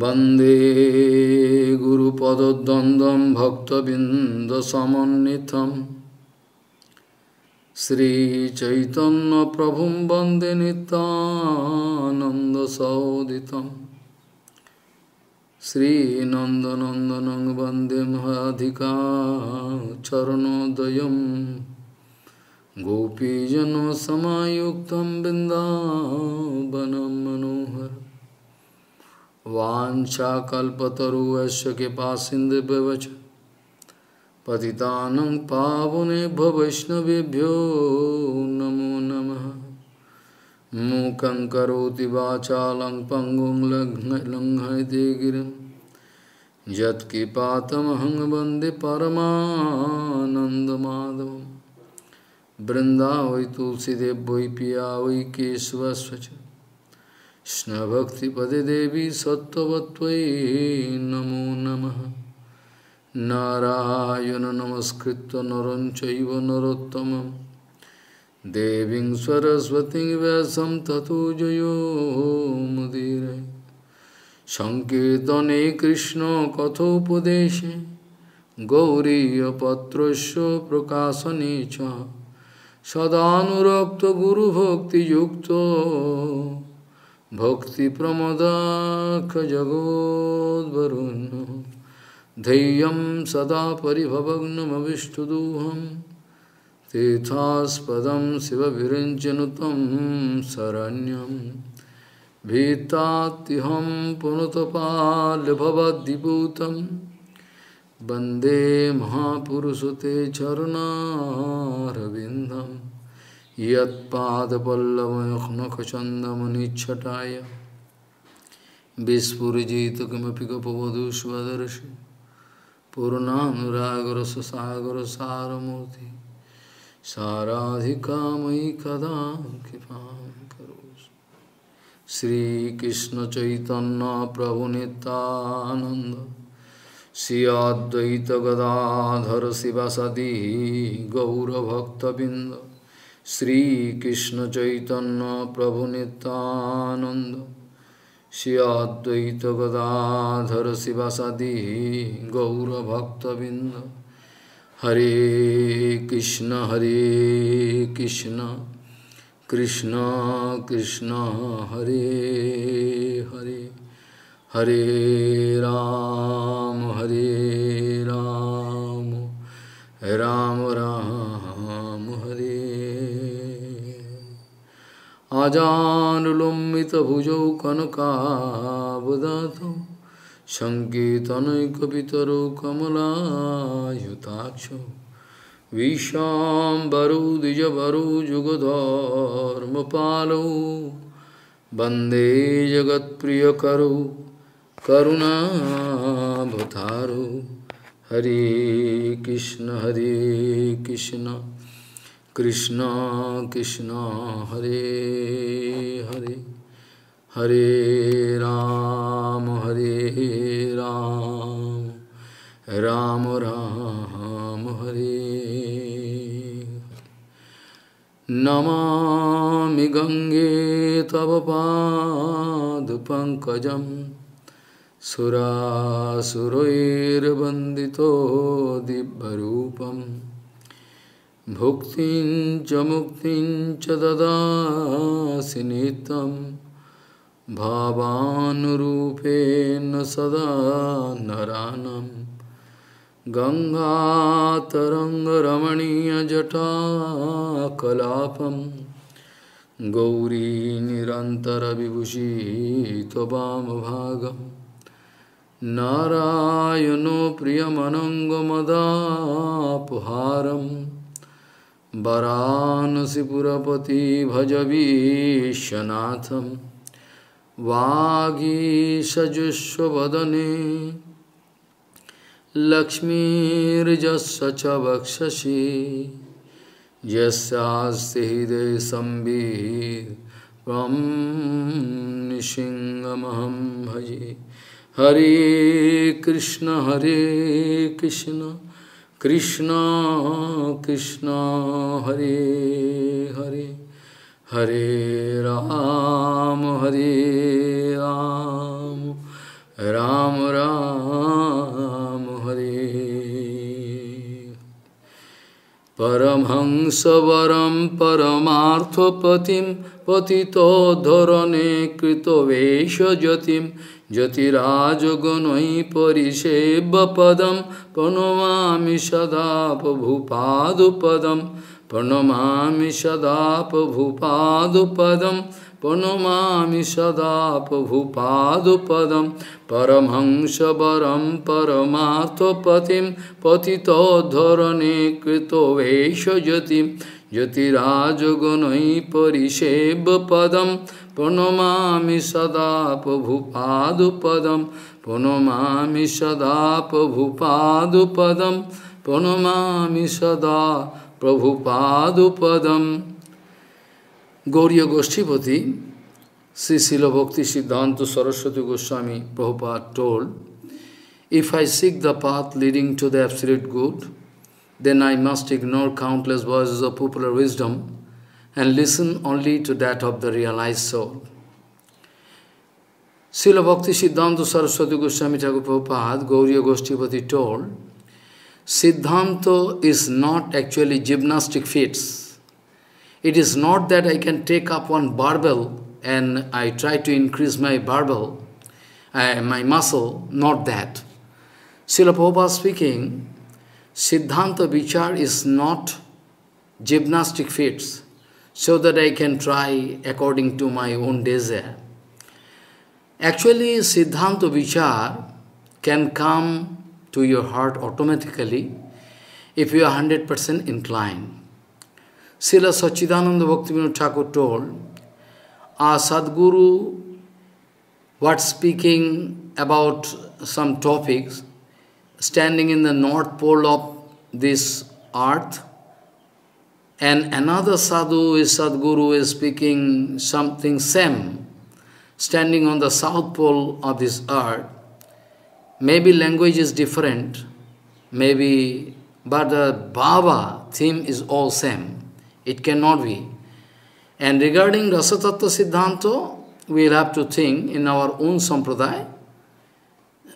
वंदे गुरुपदद्वन्द्वं भक्तबिन्दसमन्नितं श्रीचैतन्यप्रभुं वंदे नितानन्दसोदितं श्रीनन्दनन्दनं वंदे महाधिका चरणोदयं गोपीजनसमायुक्तं बिन्दावनं मनोहर वाञ्छाकल्पतरुवस्य कृपासिन्धुव्यवच पतितानं पावनेभ्यो वैष्णवेभ्यो नमो नमः। मूकं करोति वाचालं पङ्गुं लङ्घयते गिरिं। यत्कृपातमहं बृन्दावै तुलसीदेव वै पिया वै केशवस्व कृष्ण भक्ति पदे देवी सत्वत्वयी नमो नमः। नारायण नमस्कृत नर चैव देवी सरस्वती व्यासम तथो जयो मुदीर। संकर्तने कृष्ण कथोपदेश गौरीपत्र प्रकाशने सदाक्त गुरुभक्ति भक्तिप्रमदाखजगोद्वरुन् धैर्यं सदा परिभवग्नमविष्टदोहं। तीर्थास्पदं शिवविरञ्चनुतं शरण्यं। भीतात्युहं पुनतपाल्यभवद्दिपूतं वंदे महापुरुषते चरुणारविन्दम्। यत्पादपल्लवयनखचंदमनिच्छटाय विस्फुजित किमें कपवधुष्वदर्शि पूर्णानुरागर सुसागर सारमूर्ति साराधि कामि कदा कृपा श्रीकृष्ण चैतन्य प्रभु नितानंद श्री गदाधर शिवसदी गौरभक्तबिंद हरे कृष्ण हरे कृष्ण कृष्ण कृष्ण हरे हरे हरे राम हरे राम राम राम आजानुलम्बितभुजौ कनकावदातौ सङ्केतनैकपितरौ कमलायुताक्षौ। विशाम्बरौ द्विजवरौ जुगधर्मपालौ। वंदे जगत्प्रियकरौ करुणाभतारौ हरे कृष्ण हरे कृष्ण। कृष्ण कृष्ण हरे हरे हरे राम हरे राम राम राम हरे। नमामि गङ्गे तव पादपङ्कजं सुरासुरैर्वन्दितो दिव्यरूपम्। भुक्तिं च मुक्तिं च ददासि नित्यं। भावानुरूपेण सदा नरानं। गङ्गातरङ्गरमणीयजटाकलापं। गौरी निरन्तरविभूषितवामभागं नारायणो प्रियमनङ्गमदापहारम्। वरानसीपुरपति भजवीशनाथं वागीषजुष्वदने लक्ष्मीर्जस्य च वक्षसि यस्यास्ति हृदये भजे। हरे कृष्ण हरे कृष्ण। কৃষ্ণ কৃষ্ণ, হরে হরে হরে রাম হরে রাম রাম রাম, হরে। পরমহংসবরম পরমার্থপতিম পতিত ধরণে কৃতবেশ যতিম परिसेव्यपदं प्रणमामि सदा प्रभुपादुपदं प्रणमामि सदा प्रभुपादुपदं प्रणमामि सदा प्रभुपादुपदं परमहंसवरं परमार्थपतिं पतितोद्धरणे कृतवेषजतिं ज्योतिराजगणै परिसेव्यपदं প্রণমামি সদা প্রভুপাদুপদম প্রণমামি সদা প্রভুপাদুপদম প্রণমামি সদা প্রভুপাদুপদম গৌরীয় গোষ্ঠীপতি Sri Srila Bhakti Siddhanta Saraswati Goswami Prabhupada told, If I seek the path leading to the absolute good, then I must ignore countless voices of popular wisdom and listen only to that of the realized soul. Srila Bhakti Siddhanta Saraswati Goswami Thakur Prabhupada, Gauriya Goshtipati told, Siddhanta is not actually gymnastic feats it is not that I can take up one barbell and I try to increase my barbell, uh, my muscle, not that. Srila Prabhupada speaking, Siddhanta Vichar is not gymnastic feats, so that I can try according to my own desire. Actually, Siddhanta Vichar can come to your heart automatically if you are 100% inclined. Srila Sachidananda Bhaktivinoda Thakur told, a Sadguru, what speaking about some topics, standing in the north pole of this earth, and another sadhu is Sadguru is speaking something same, standing on the south pole of this earth. Maybe language is different, maybe, but the Baba theme is all same. It cannot be. And regarding Rasatattva Siddhanta, we will have to think in our own sampradaya,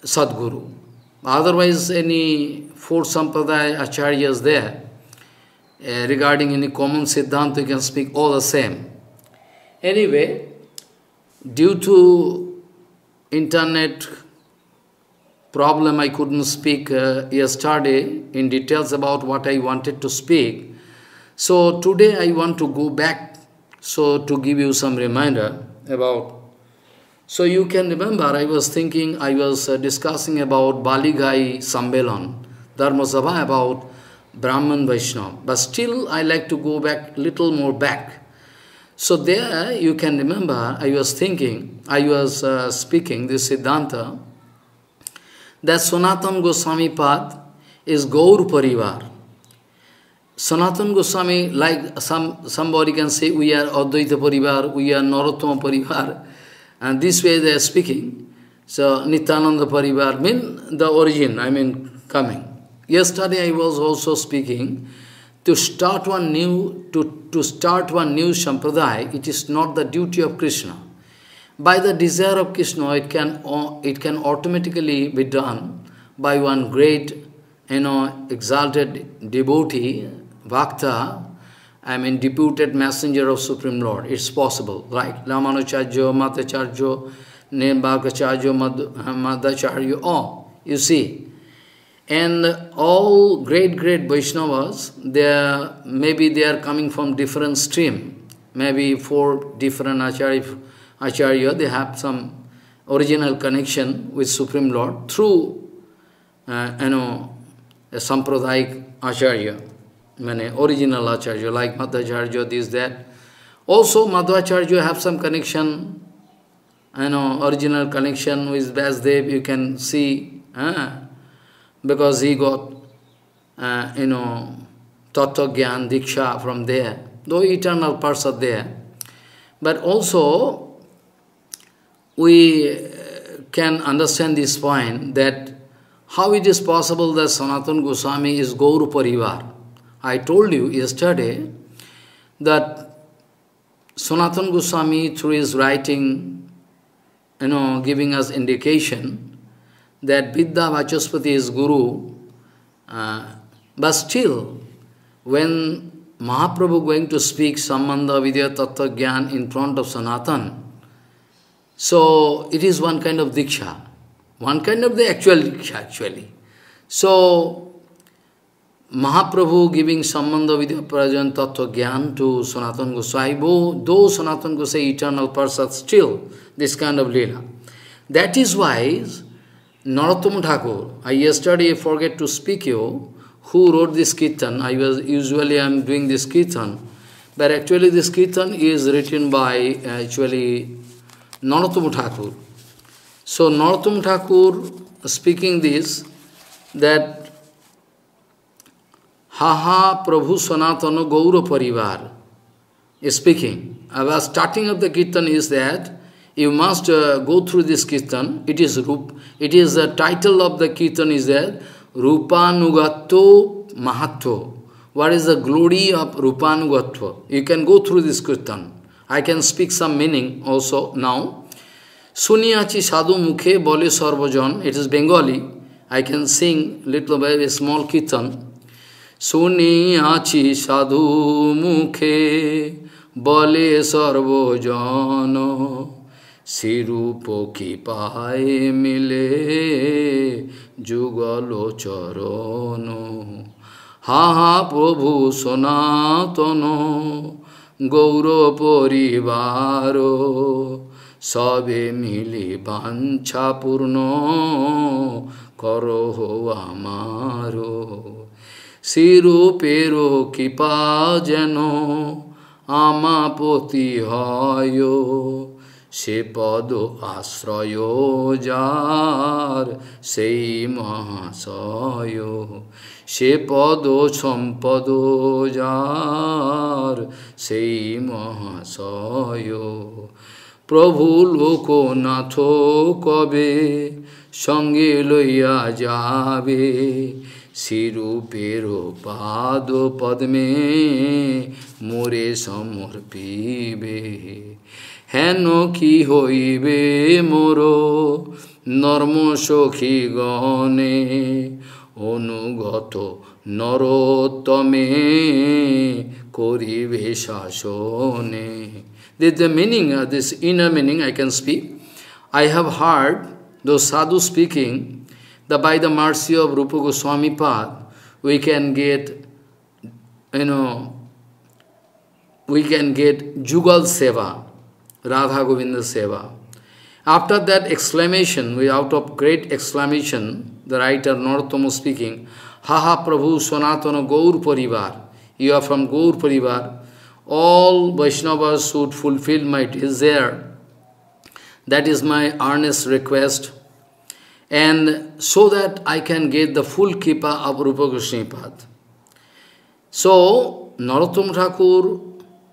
Sadguru. Otherwise, any fourth sampradaya acharyas there, uh, regarding any common Siddhanta, you can speak all the same. Anyway, due to internet problem, I couldn't speak uh, yesterday in details about what I wanted to speak. So today I want to go back so to give you some reminder about so you can remember I was thinking I was uh, discussing about Balighai Sambelan Dharma Sabha about Brahman Vaishnava but still I like to go back little more back so there you can remember I was thinking I was uh, speaking this Siddhanta that Sanatan Goswami path is Gaur Parivar Sanatana Goswami, like some somebody can say, we are Advaita Parivar, we are Narottama Parivar, and this way they are speaking. So Nityananda Parivar mean the origin, I mean coming. Yesterday I was also speaking to start one new to, to start one new sampradaya, it is not the duty of Krishna. By the desire of Krishna, it can it can automatically be done by one great, you know, exalted devotee Bhakta, I mean deputed messenger of Supreme Lord. It's possible, right? Ramanucharya, Matacharya, Nembhagacharya, Madhacharya, oh, you see. And all great, great Vaishnavas, they are, maybe they are coming from different stream. Maybe four different Acharya, Acharya, they have some original connection with Supreme Lord through, uh, you know, a Sampradayik Acharya many original Acharya, like Madhacharya, this, that. Also, Madhacharya have some connection, you know, original connection with Vyasdev, you can see, eh? Because he got, uh, you know, Tattva Gyan, Diksha from there, though eternal parts are there. But also, we can understand this point that how it is possible that Sanatana Goswami is Gaur Parivar. I told you yesterday that Sanatana Goswami, through his writing, you know, giving us indication that Vidya Vachaspati is Guru, uh, but still, when Mahaprabhu going to speak Sambandha Vidya Tattva Gyan in front of Sanatan, so it is one kind of diksha, one kind of the actual diksha actually. So Mahaprabhu giving Sambandha Vidya Prajan Tattva Gyan to Sanatan Goswami, though Sanatan Goswami eternal Parsat, still this kind of lila. That is why Narottama Thakur, I yesterday forget to speak you, who wrote this kirtan. I was usually I am doing this kirtan, but actually this kirtan is written by actually Narottama Thakur. So Narottama Thakur speaking this that Haha Prabhu Sanatana Gaura Parivar is speaking. Our starting of the kirtan is that you must uh, go through this kirtan. It is Rup. It is the title of the kirtan is that Rupanugatto Mahatva. What is the glory of Rupanugatva? You can go through this kirtan. I can speak some meaning also now. Suniachi sadhu mukhe bole sarvajan. It is Bengali. I can sing little very small kirtan. শুনিয়াছি সাধু মুখে বলে সর্বজন শিরূপ কি পায় মিলে যুগল চরণ হা হা, প্রভু সনাতন, গৌর পরিবার, সবে মিলি বাঞ্ছা পূর্ণ করহ আমারো। শিরূপেরও কৃপা যেন আমাপতি হয়। সে পদ আশ্রয় যার, সেই মহাশয়। সে পদ সম্পদ যার, সেই মহাশয়। প্রভু লোকনাথ কবে সঙ্গে লইয়া যাবে? শিরূপের পাদ পদ্মে মোরে সমর্পিবে। হেন কি হইবে মোর? নর্ম সখী গণে অনুগত নরতমে করিবে শাসনে। This the meaning this inner meaning I can speak I have heard though sadhu speaking the by the mercy of Rupa Goswami pad we can get you know we can get yugal seva Radha Govinda Seva. After that exclamation, we out of great exclamation, the writer Narottama speaking, Haha Prabhu Sanatana Gaur Parivar, you are from Gaur Parivar, all Vaishnavas should fulfill my desire. That is my earnest request and so that I can get the full kippa of Rupa Pad. So, Narottam Thakur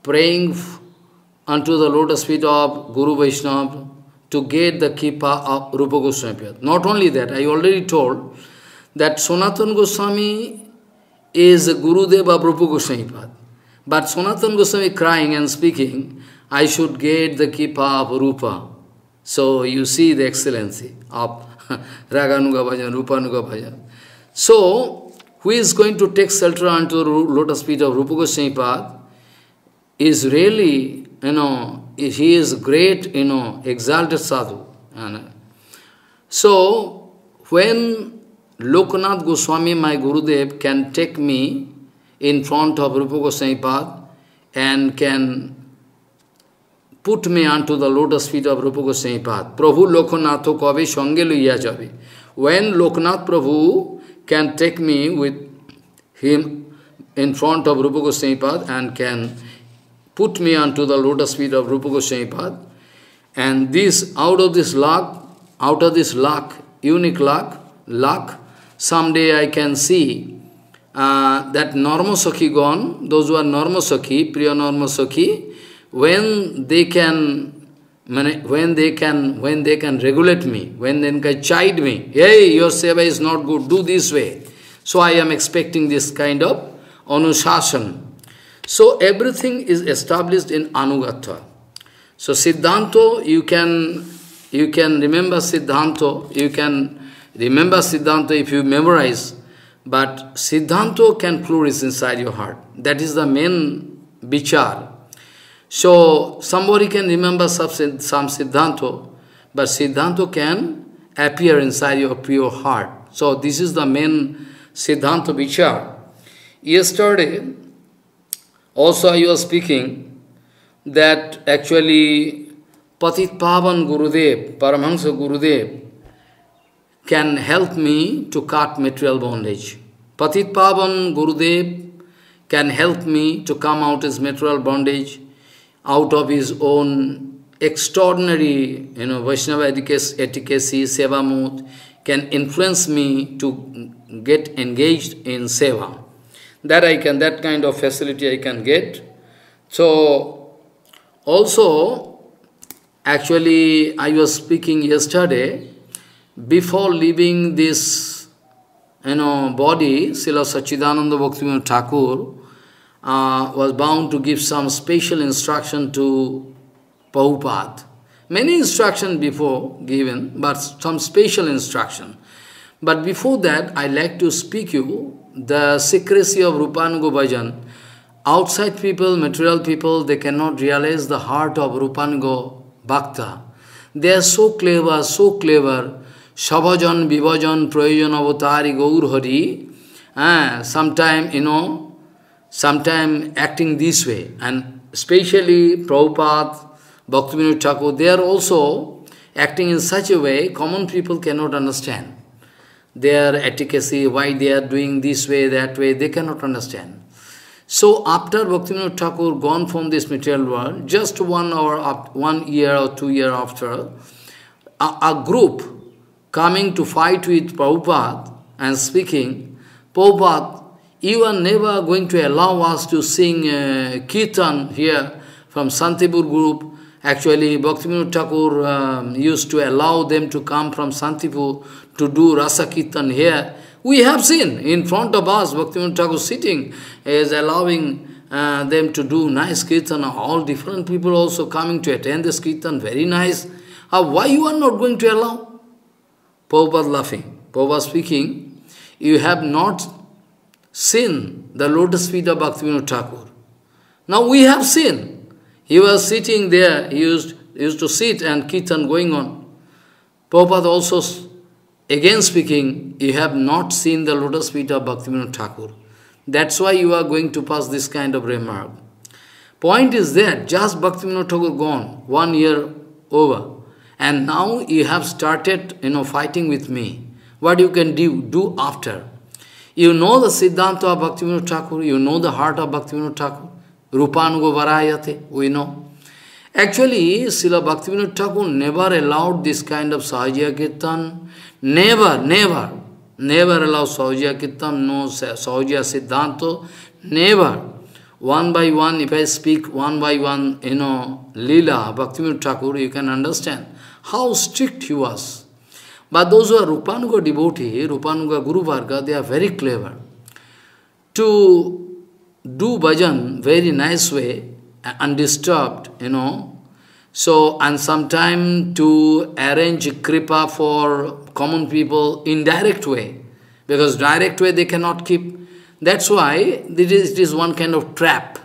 praying unto the lotus feet of Guru Vaishnava to get the kripa of Rupa Goswami Not only that, I already told that Sanatan Goswami is the Gurudev of Rupa Goswami But Sanatan Goswami crying and speaking, I should get the kripa of Rupa. So you see the excellency of Raganuga Bhajan, Rupanuga Bhajan. So, who is going to take shelter unto the lotus feet of Rupa Goswami is really, you know, he is great, you know, exalted sadhu. And uh, so, when Lokanath Goswami, my Gurudev, can take me in front of Rupa Goswami Pad and can put me onto the lotus feet of Rupa Goswami Pad. Prabhu Lokanath Kabe Sange Jabe. When Lokanath Prabhu can take me with him in front of Rupa Goswami Pad and can put me onto the lotus feet of Rupa Goswami Pad, and this, out of this luck, out of this luck, unique luck, luck, someday I can see uh, that Narma Sakhi gone, those who are Narma Sakhi, Priya Narma Sakhi, when they can when they can when they can regulate me, when they can chide me, hey, your seva is not good, do this way. So I am expecting this kind of anushasana. So everything is established in anugatha. So Siddhanto, you can you can remember Siddhanta, you can remember Siddhanta if you memorize, but Siddhanta can flourish inside your heart. That is the main vichar. So, somebody can remember some, some Siddhanta, but Siddhanta can appear inside your pure heart. So, this is the main Siddhanta vichar. Yesterday, also I was speaking that actually Patit Pavan Gurudev, Paramahansa Gurudev, can help me to cut material bondage. Patit Pavan Gurudev can help me to come out his material bondage out of his own extraordinary, you know, Vaishnava efficacy, seva mood, can influence me to get engaged in seva. That I can, that kind of facility I can get. So, also, actually, I was speaking yesterday, before leaving this, you know, body, Srila Sachidananda Bhaktivinoda Thakur uh, was bound to give some special instruction to Prabhupada. Many instruction before given, but some special instruction. But before that, I like to speak you the secrecy of Rupanuga Bhajan. Outside people, material people, they cannot realize the heart of Rupanuga Bhakta. They are so clever, so clever. Shabhajan, Vibhajan, Prayojan, Avatari, Gaur Hari. Uh, sometime, you know, sometime acting this way. And especially Prabhupada, Bhaktivinoda Thakur, they are also acting in such a way common people cannot understand their efficacy, why they are doing this way, that way, they cannot understand. So after Bhaktivinoda Thakur gone from this material world, just one hour, one year or two year after, a, a group coming to fight with Prabhupada and speaking, Prabhupada, you are never going to allow us to sing uh, Kirtan here from Santipur group. Actually, Bhaktivinoda Thakur um, used to allow them to come from Santipur to do Rasa Kirtan here. We have seen in front of us, Bhaktivinoda Thakur sitting, is allowing uh, them to do nice Kirtan. All different people also coming to attend this Kirtan, very nice. Uh, why you are not going to allow? Prabhupada laughing. Prabhupada speaking, you have not seen the lotus feet of Bhaktivinoda Thakur. Now we have seen. He was sitting there, he used, used to sit and Kirtan going on. Prabhupada also Again speaking, you have not seen the lotus feet of Bhaktivinoda Thakur. That's why you are going to pass this kind of remark. Point is that just Bhaktivinoda Thakur gone, one year over, and now you have started, you know, fighting with me. What you can do, do after. You know the Siddhanta of Bhaktivinoda Thakur, you know the heart of Bhaktivinoda Thakur, Rupanuga Varayate, we know. Actually, Srila Bhaktivinoda Thakur never allowed this kind of Sahaja Kirtan, Never, never, never allow Sahaja Kirtan, no Sahaja Siddhanta, never. One by one, if I speak one by one, you know, Lila, Bhaktivinoda Thakur, you can understand how strict he was. But those who are Rupanuga devotee, Rupanuga Guru Varga, they are very clever. To do bhajan very nice way, undisturbed, you know, so, and sometime to arrange kripa for common people in direct way, because direct way they cannot keep. That's why it is, it is one kind of trap.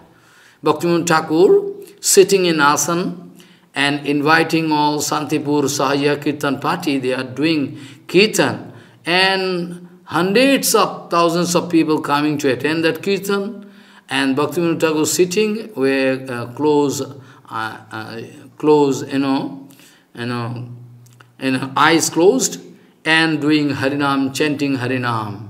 Bhaktivinoda Thakur sitting in asan and inviting all Santipur Sahaja Kirtan party, they are doing Kirtan and hundreds of thousands of people coming to attend that Kirtan and Bhaktivinoda Thakur sitting where uh, close uh, uh, close, you know, you know, you know, eyes closed and doing Harinam, chanting Harinam.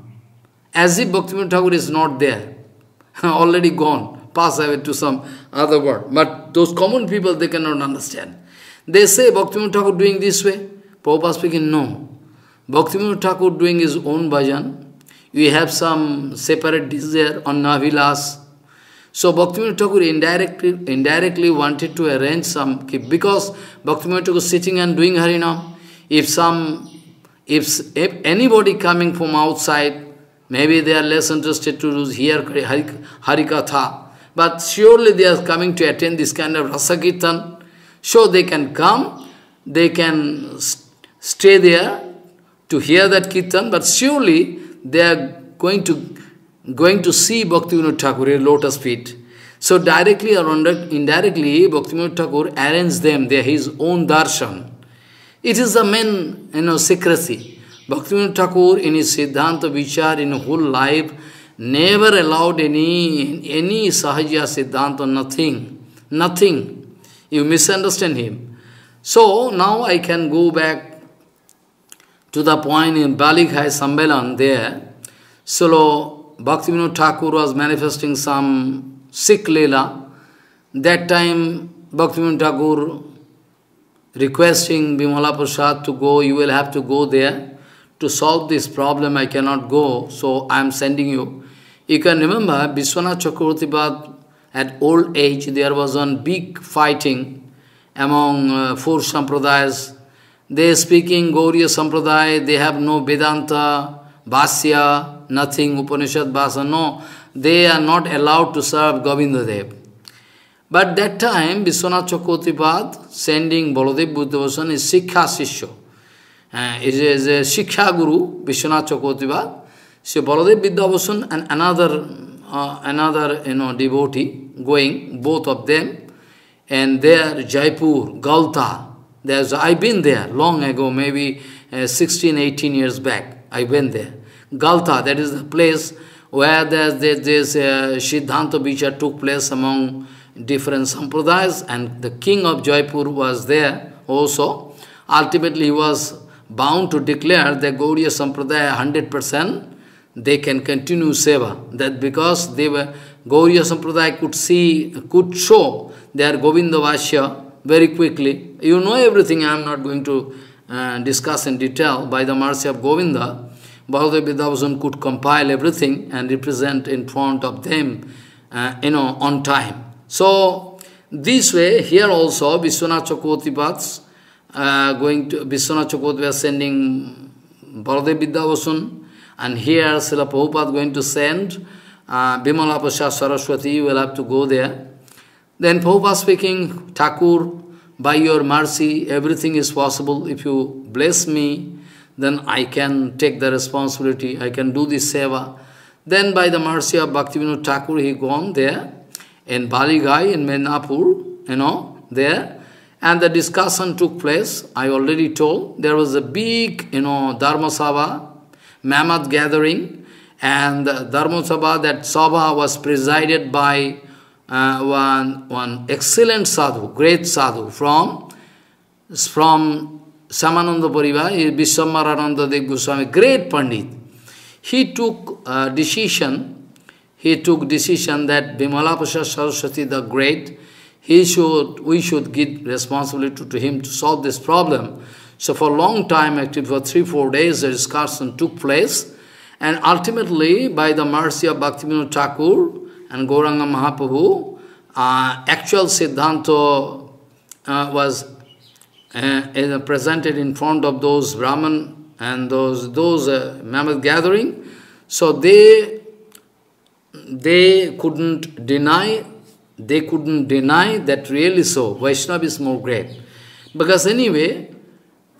As if Bhaktivinoda Thakur is not there, already gone, passed away to some other world. But those common people, they cannot understand. They say Bhaktivinoda Thakur doing this way. Prabhupada speaking, no. Bhaktivinoda Thakur doing his own bhajan. We have some separate desire on Navilas, so Bhaktivinoda Thakur indirectly, indirectly wanted to arrange some, because Bhaktivinoda Thakur sitting and doing Harinam, if some, if, if anybody coming from outside, maybe they are less interested to hear Harikatha, but surely they are coming to attend this kind of Rasa Kirtan, so they can come, they can stay there to hear that kirtan, but surely they are going to going to see Bhaktivinoda Thakur lotus feet. So directly or indirectly, Bhaktivinoda Thakur arranged them there, his own darshan. It is the main you know, secrecy. Bhaktivinoda Thakur in his Siddhanta Vichar in whole life never allowed any, any Sahaja Siddhanta, nothing, nothing. You misunderstand him. So now I can go back to the point in Balighai Sambelan there. So Bhaktivinoda Thakur was manifesting some Sikh Leela. That time Bhaktivinoda Thakur requesting Bimala Prasad to go, you will have to go there. To solve this problem, I cannot go, so I am sending you. You can remember, Vishwanath Chakravarti at old age, there was one big fighting among uh, four sampradayas. They speaking Gauriya Sampradaya, they have no Vedanta, Bhasya, nothing, Upanishad, Bhasa, no. They are not allowed to serve Govinda Dev. But that time, Vishwanath Chakravarti sending Baladev Buddhavasana is Sikha Sishya. Uh, is, a Sikha Guru, Vishwanath Chakravarti So Baladev Vidyabhushan and another, uh, another you know, devotee going, both of them, and there Jaipur, Galta, there's, I've been there long ago, maybe uh, 16, 18 years back, I went there. Galta, that is the place where this, there's uh, Siddhanta took place among different sampradayas, and the king of Jaipur was there also. Ultimately, he was bound to declare that Gauriya Sampradaya 100% they can continue seva. That because they were Gauriya Sampradaya could see, could show their Govinda Bhasya very quickly. You know everything, I am not going to uh, discuss in detail. By the mercy of Govinda, Bhagavad Vidyabhushan could compile everything and represent in front of them, uh, you know, on time. So, this way, here also, Vishwanath Chakravarti uh, going to, Vishwanath Chakravarti sending Baladev Vidyabhushan, and here, Srila Prabhupada going to send uh, Saraswati, you will have to go there. Then Prabhupada speaking, Thakur, by your mercy, everything is possible. If you bless me, then I can take the responsibility, I can do this seva. Then by the mercy of Bhaktivinoda Thakur, he gone there, in Balighai, in Mednapur, you know, there. And the discussion took place, I already told. There was a big, you know, Dharma Sabha, mammoth gathering, and the Dharma Sabha, that Sabha was presided by uh, one, one excellent sadhu, great sadhu from, from Samananda Pariva, Vishwambharananda Dev Goswami, great Pandit. He took a decision, he took decision that Bimala Prasad Saraswati the Great, he should, we should give responsibility to him to solve this problem. So for a long time, actually for three, four days, the discussion took place. And ultimately, by the mercy of Bhaktivinoda Thakur and Gauranga Mahaprabhu, uh, actual Siddhanta uh, was uh, presented in front of those Brahman and those, those uh, mammoth gathering. So they, they couldn't deny, they couldn't deny that really so, Vaishnava is more great. Because anyway,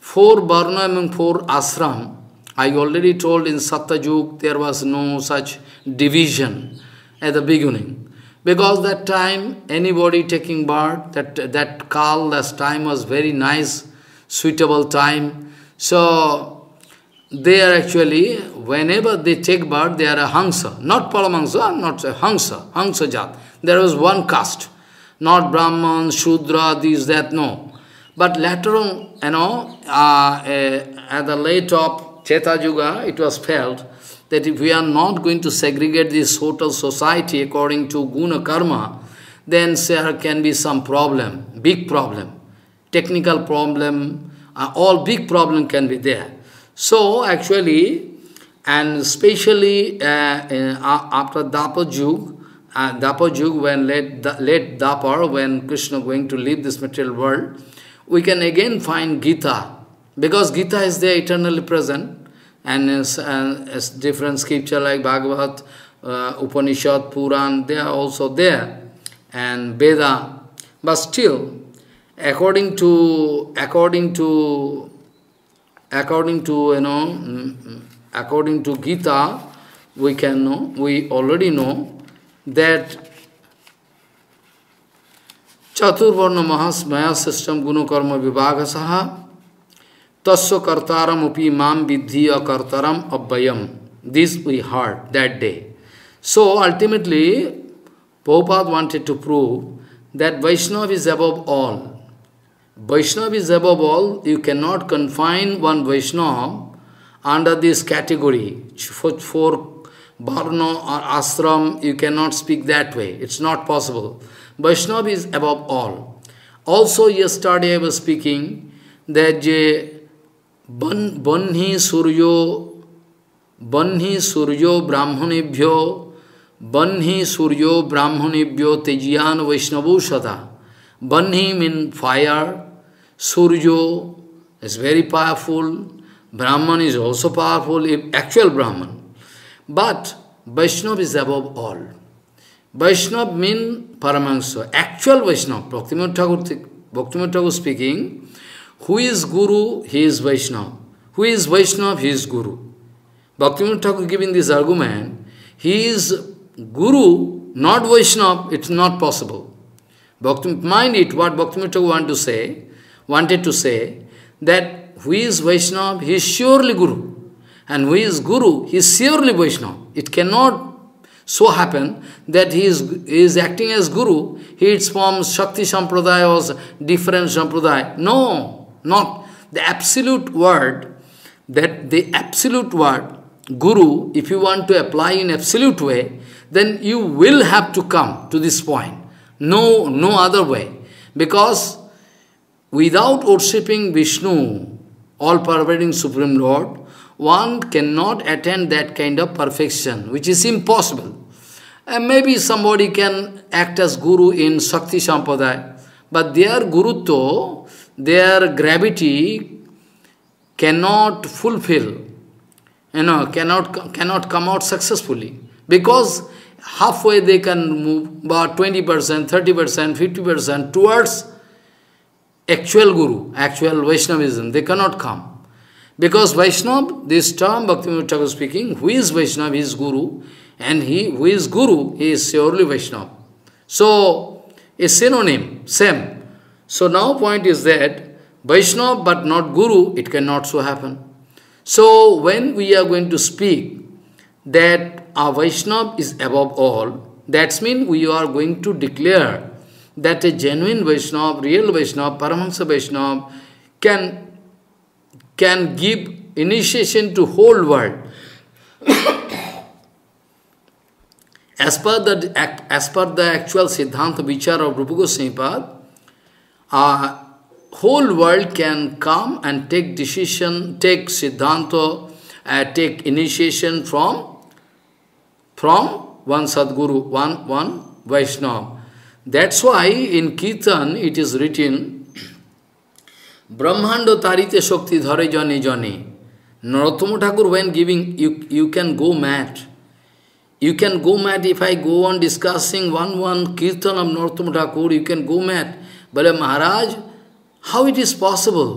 four varna and four ashram, I already told in Satyajug there was no such division at the beginning. Because that time, anybody taking birth, that, that Kal, that time was very nice, suitable time. So, they are actually, whenever they take birth, they are a Hansa, not Paramhansa, not a Hansa, Hansa Jat. There was one caste, not Brahman, Shudra, this, that, no. But later on, you know, uh, uh, at the late of Treta Yuga, it was felt that if we are not going to segregate this total society according to guna karma, then there can be some problem, big problem, technical problem, uh, all big problem can be there. So actually, and especially uh, uh, after Dapa Yug, uh, Yug, when late, late Dapar, when Krishna going to leave this material world, we can again find Gita, because Gita is there eternally present, and as, as different scripture like Bhagavad, uh, Upanishad, Puran, they are also there, and Veda. But still, according to according to according to you know mm, according to Gita, we can know we already know that Mahasmaya system Gunu Karma Vibhagasaha तस्व कर्तारम UPI माम विद्धि अकर्तरम अव्ययम this we heard that day so ultimately Prabhupada wanted to prove that Vaishnava is above all Vaishnava is above all you can not confine one Vaishnava under this category four varna और ashram you can not speak that way it's not possible Vaishnava is above all also ये start speaking that जे Banhi Suryo, Banhi Suryo Brahmanebhyo, Banhi Suryo Brahmanebhyo Tejiyan Vaishnavo Shata. Banhi means fire, Suryo is very powerful, Brahman is also powerful, actual Brahman. But Vaishnava is above all. Vaishnava means Paramahansa, actual Vaishnava. Bhaktivinoda Thakur, Bhaktivinoda Thakur speaking, who is Guru, he is Vaishnava. Who is Vaishnava, he is Guru. Bhaktivinoda Thakur giving this argument, he is Guru, not Vaishnava, it's not possible. Bhakti, mind it, what Bhaktivinoda Thakur want to say, wanted to say, that who is Vaishnava, he is surely Guru. And who is Guru, he is surely Vaishnava. It cannot so happen that he is, he is acting as Guru, he is from Shakti Sampradaya or different Sampradaya. No, not. The absolute word, that the absolute word, Guru, if you want to apply in absolute way, then you will have to come to this point. No, no other way. Because without worshipping Vishnu, all-pervading Supreme Lord, one cannot attain that kind of perfection, which is impossible. And maybe somebody can act as guru in Shakti Sampradaya, but their gurutto, their gravity cannot fulfill, you know, cannot, cannot come out successfully. Because halfway they can move about 20%, 30%, 50% towards actual guru, actual Vaishnavism. They cannot come. Because Vaishnava, this term Bhaktivinoda Thakur speaking, who is Vaishnava, he is Guru, and he who is Guru, he is surely Vaishnava. So, a synonym, same. So now point is that Vaishnava but not Guru, it cannot so happen. So when we are going to speak that our Vaishnava is above all, that means we are going to declare that a genuine Vaishnava, real Vaishnava, Paramahansa Vaishnava can can give initiation to whole world. as per the as per the actual Siddhanta Vichar of Rupa Goswami uh, whole world can come and take decision, take siddhanta, uh, take initiation from, from one Sadguru, one, one Vaishnava. That's why in Kirtan it is written, Brahmando tarite shakti dhare jane jane. Narottama Thakur when giving, you, you can go mad. You can go mad if I go on discussing one one Kirtan of Narottam Thakur, you can go mad but maharaj how it is possible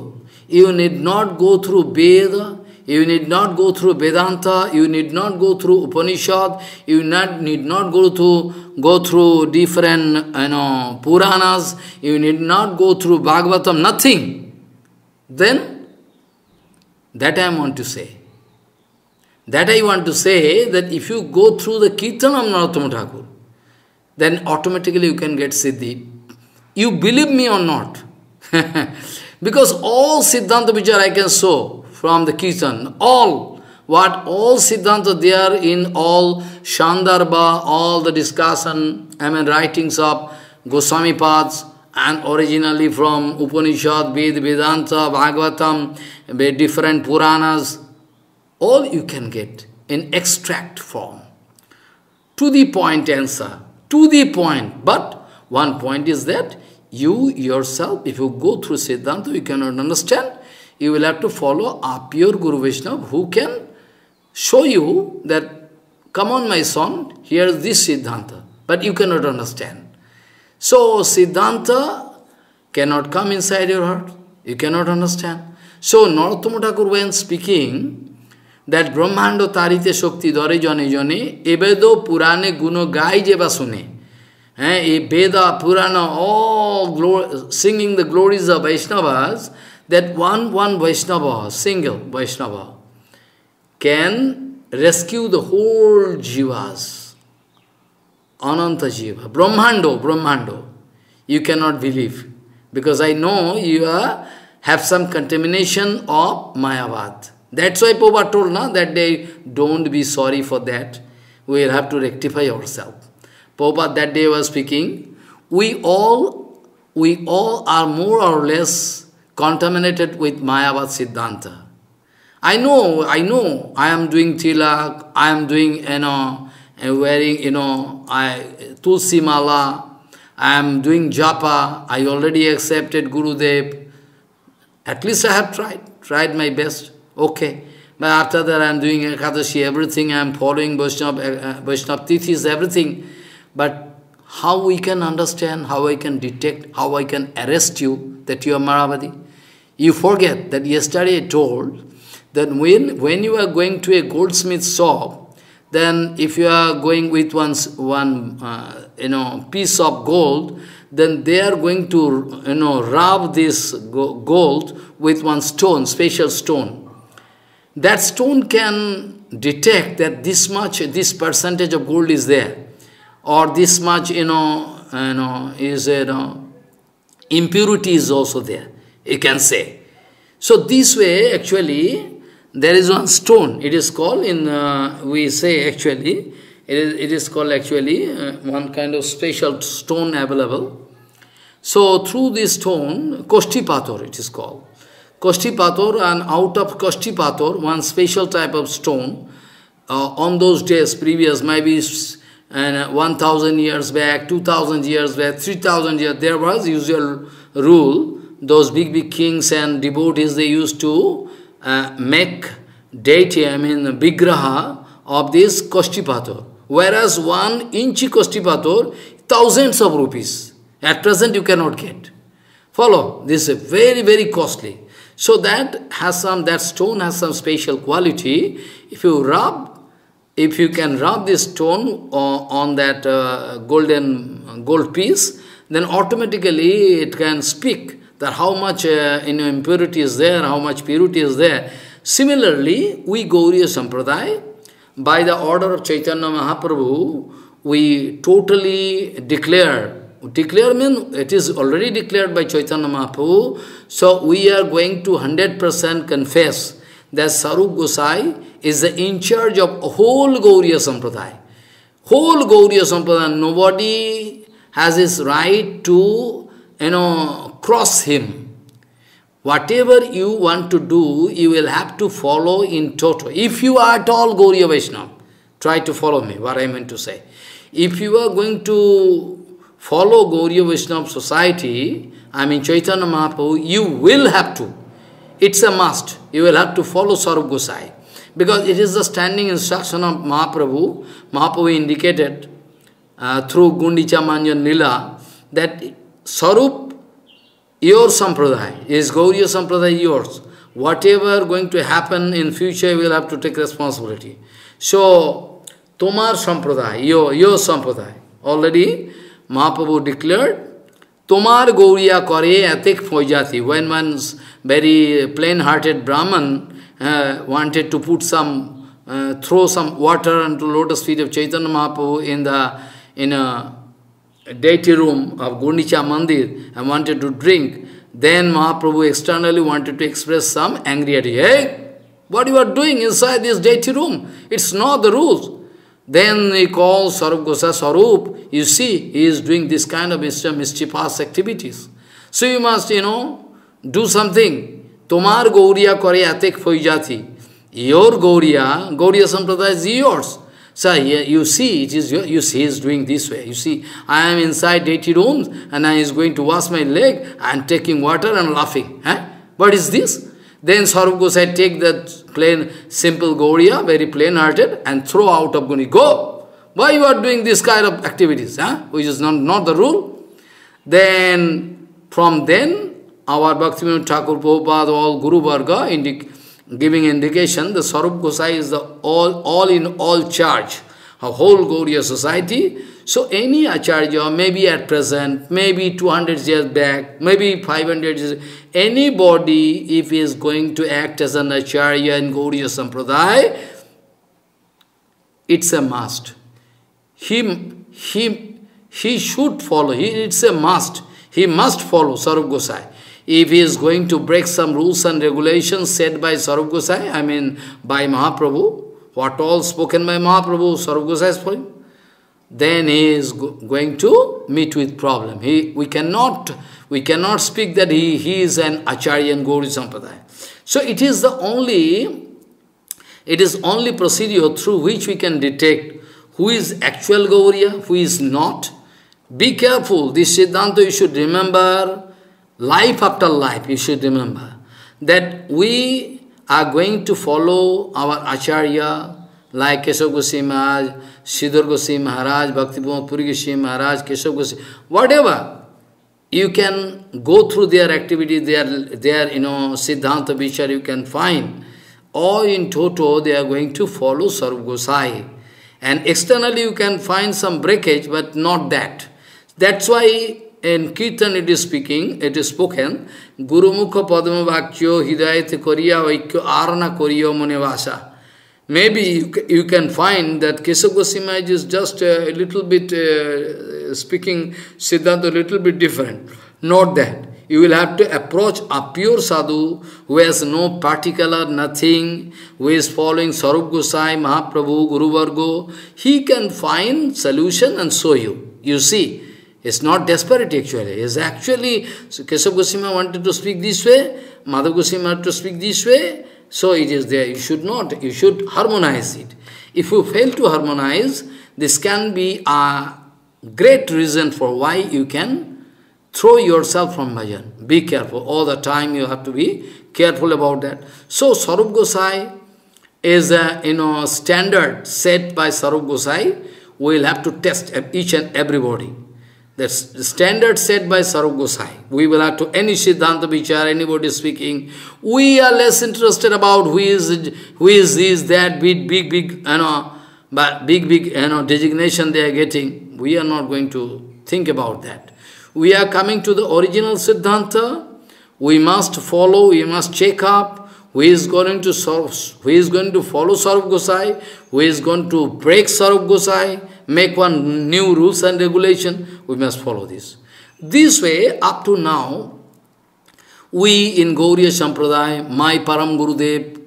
you need not go through veda you need not go through vedanta you need not go through upanishad you not, need not go through go through different you know puranas you need not go through bhagavatam nothing then that I want to say. That I want to say that if you go through the Kirtan of Narottama Thakur, then automatically you can get Siddhi. You believe me or not? because all Siddhanta Vichar I can show from the Kirtan, all, what all Siddhanta there in all Shandarbha, all the discussion, I mean writings of Goswami paths, and originally from Upanishad, Ved, Vedanta, Bhagavatam, different Puranas, all you can get in extract form. To the point answer, to the point. But one point is that you yourself, if you go through Siddhanta, you cannot understand, you will have to follow a pure Guru Vaishnava who can show you that, come on my son, here is this Siddhanta. But you cannot understand. So, Siddhanta, cannot come inside your heart. You cannot understand. So Narottama Thakur when speaking that Brahmando Tarite Shakti Dore Jane Jane Ebedo Purane Guno Gai Jeva Sune. Eh, Veda, Purana, all singing the glories of Vaishnavas, that one, one Vaishnava, single Vaishnava, can rescue the whole jivas. Ananta jiva. Brahmando, Brahmando. You cannot believe. Because I know you are, have some contamination of Mayavad. That's why Prabhupada told na, that day, don't be sorry for that. We will have to rectify ourselves. Prabhupada that day was speaking, we all, we all are more or less contaminated with Mayavad Siddhanta. I know, I know, I am doing tilak, I am doing, you know, and wearing, you know, I, tulsi mala, I am doing japa, I already accepted Gurudev. At least I have tried, tried my best, okay. But after that I am doing Ekadashi, everything, I am following Vaishnava, uh, Vaishnava Tithis, everything. But how we can understand, how I can detect, how I can arrest you that you are Mayavadi? You forget that yesterday I told that when, when you are going to a goldsmith shop, then if you are going with one's, one uh, you know, piece of gold, then they are going to you know, rub this gold with one stone, special stone. That stone can detect that this much, this percentage of gold is there or this much, you know, you know, is, you know, impurity is also there, you can say. So this way, actually, there is one stone, it is called in, uh, we say actually, it is, it is called actually uh, one kind of special stone available. So through this stone, Koshti Pator it is called. Koshti Pator and out of Koshti Pator, one special type of stone, uh, on those days, previous, maybe and uh, 1000 years back, 2000 years back, 3000 years, there was usual rule, those big, big kings and devotees, they used to uh, make deity, I mean Vigraha of this Koshtipator. Whereas one inch Koshtipator, thousands of rupees. At present you cannot get. Follow, this is very, very costly. So that has some, that stone has some special quality. If you rub if you can rub this stone on that uh, golden gold piece, then automatically it can speak that how much uh, impurity is there, how much purity is there. Similarly, we Gauriya Sampradaya, by the order of Chaitanya Mahaprabhu, we totally declare, declare means it is already declared by Chaitanya Mahaprabhu, so we are going to 100% confess that Sarup Gosai is the in charge of whole Gauriya Sampradaya. Whole Gauriya Sampradaya, nobody has his right to, you know, cross him. Whatever you want to do, you will have to follow in toto. If you are at all Gauriya Vaishnava, try to follow me, what I meant to say. If you are going to follow Gauriya Vaishnava society, I mean Chaitanya Mahaprabhu, you will have to. It's a must. You will have to follow Sarup Gosai. Because it is the standing instruction of Mahaprabhu. Mahaprabhu indicated uh, through Gundicha Manjan Lila that Sarup, your sampradaya, is Gauriya sampradaya yours. Whatever going to happen in future, you will have to take responsibility. So, Tomar sampradaya, your, your sampradaya. Already Mahaprabhu declared, Tomar Gauriya kare atik foijati. When one's very plain-hearted Brahman uh, wanted to put some, uh, throw some water onto lotus feet of Chaitanya Mahaprabhu in the in a deity room of Gundicha Mandir and wanted to drink. Then Mahaprabhu externally wanted to express some anger at Hey, what you are doing inside this deity room? It's not the rules. Then he calls Sarup Gosai Sarup. You see, he is doing this kind of mischievous activities. So you must, you know, do something. Tomar Gauriya kore atek foijati. Your Gauriya, Gauriya Sampradaya is yours. So you see, it is your, you see, he is doing this way. You see, I am inside deity rooms and I is going to wash my leg and taking water and laughing. Huh? What is this? Then Sarup Gosai take that plain, simple Gauriya, very plain-hearted, and throw out of Guni. Go! Why you are doing this kind of activities, huh? which is not, not the rule? Then From then, our Bhaktivinoda Thakur Prabhupada, all Guru Varga, indi giving indication, the Sarup Gosai is the all, all in all charge of whole Gauriya society. So any Acharya, maybe at present, maybe 200 years back, maybe 500 years, anybody, if he is going to act as an Acharya in Gauriya Sampradaya, it's a must. He, he, he should follow, he, it's a must. He must follow Sarup Gosai. If he is going to break some rules and regulations set by Sarup Gosai, I mean by Mahaprabhu, what all spoken by Mahaprabhu, Sarup Gosai is for him, then he is go going to meet with problem. He, we, cannot, we cannot speak that he, he is an Acharya and Gauri Sampradaya. So it is the only, it is only procedure through which we can detect who is actual Gauriya, who is not. Be careful, this Siddhanta you should remember, life after life you should remember, that we are going to follow our Acharya, like Keshav Goswami Maharaj, Sridhar Goswami Maharaj, Bhakti Puri Goswami Maharaj, Keshav Goswami, whatever. You can go through their activity, their, their you know, Siddhanta Vichar you can find. Or in toto, they are going to follow Sarup Gosai. And externally you can find some breakage, but not that. That's why in Kirtan it is speaking, it is spoken, Guru Mukha Padma Vakyo Hidayate Koriya Vaikyo Arana Koriyo Munevasa. Maybe you, you can find that Keshav Goswami is just a little bit uh, speaking Siddhanta a little bit different. Not that. You will have to approach a pure sadhu who has no particular nothing, who is following Sarup Gosai, Mahaprabhu, Guru Vargo. He can find solution and show you. You see, it's not desperate actually. It's actually, so Keshav Goswami wanted to speak this way, Madhav Goswami wanted to speak this way, so it is there. You should not, you should harmonize it. If you fail to harmonize, this can be a great reason for why you can throw yourself from bhajan. Be careful. All the time you have to be careful about that. So Sarup Gosai is a you know standard set by Sarup Gosai. We will have to test each and everybody. The standard set by Sarup Gosai. We will have to, any Siddhanta Vichar, anybody speaking, we are less interested about who is, who is this, that, big, big, big, you know, but big, big, you know, designation they are getting. We are not going to think about that. We are coming to the original Siddhanta. We must follow, we must check up, who is going to solve, who is going to follow Sarup Gosai, who is going to break Sarup Gosai, make one new rules and regulation, we must follow this. This way, up to now, we in Gauriya Sampradaya, my Param Gurudev,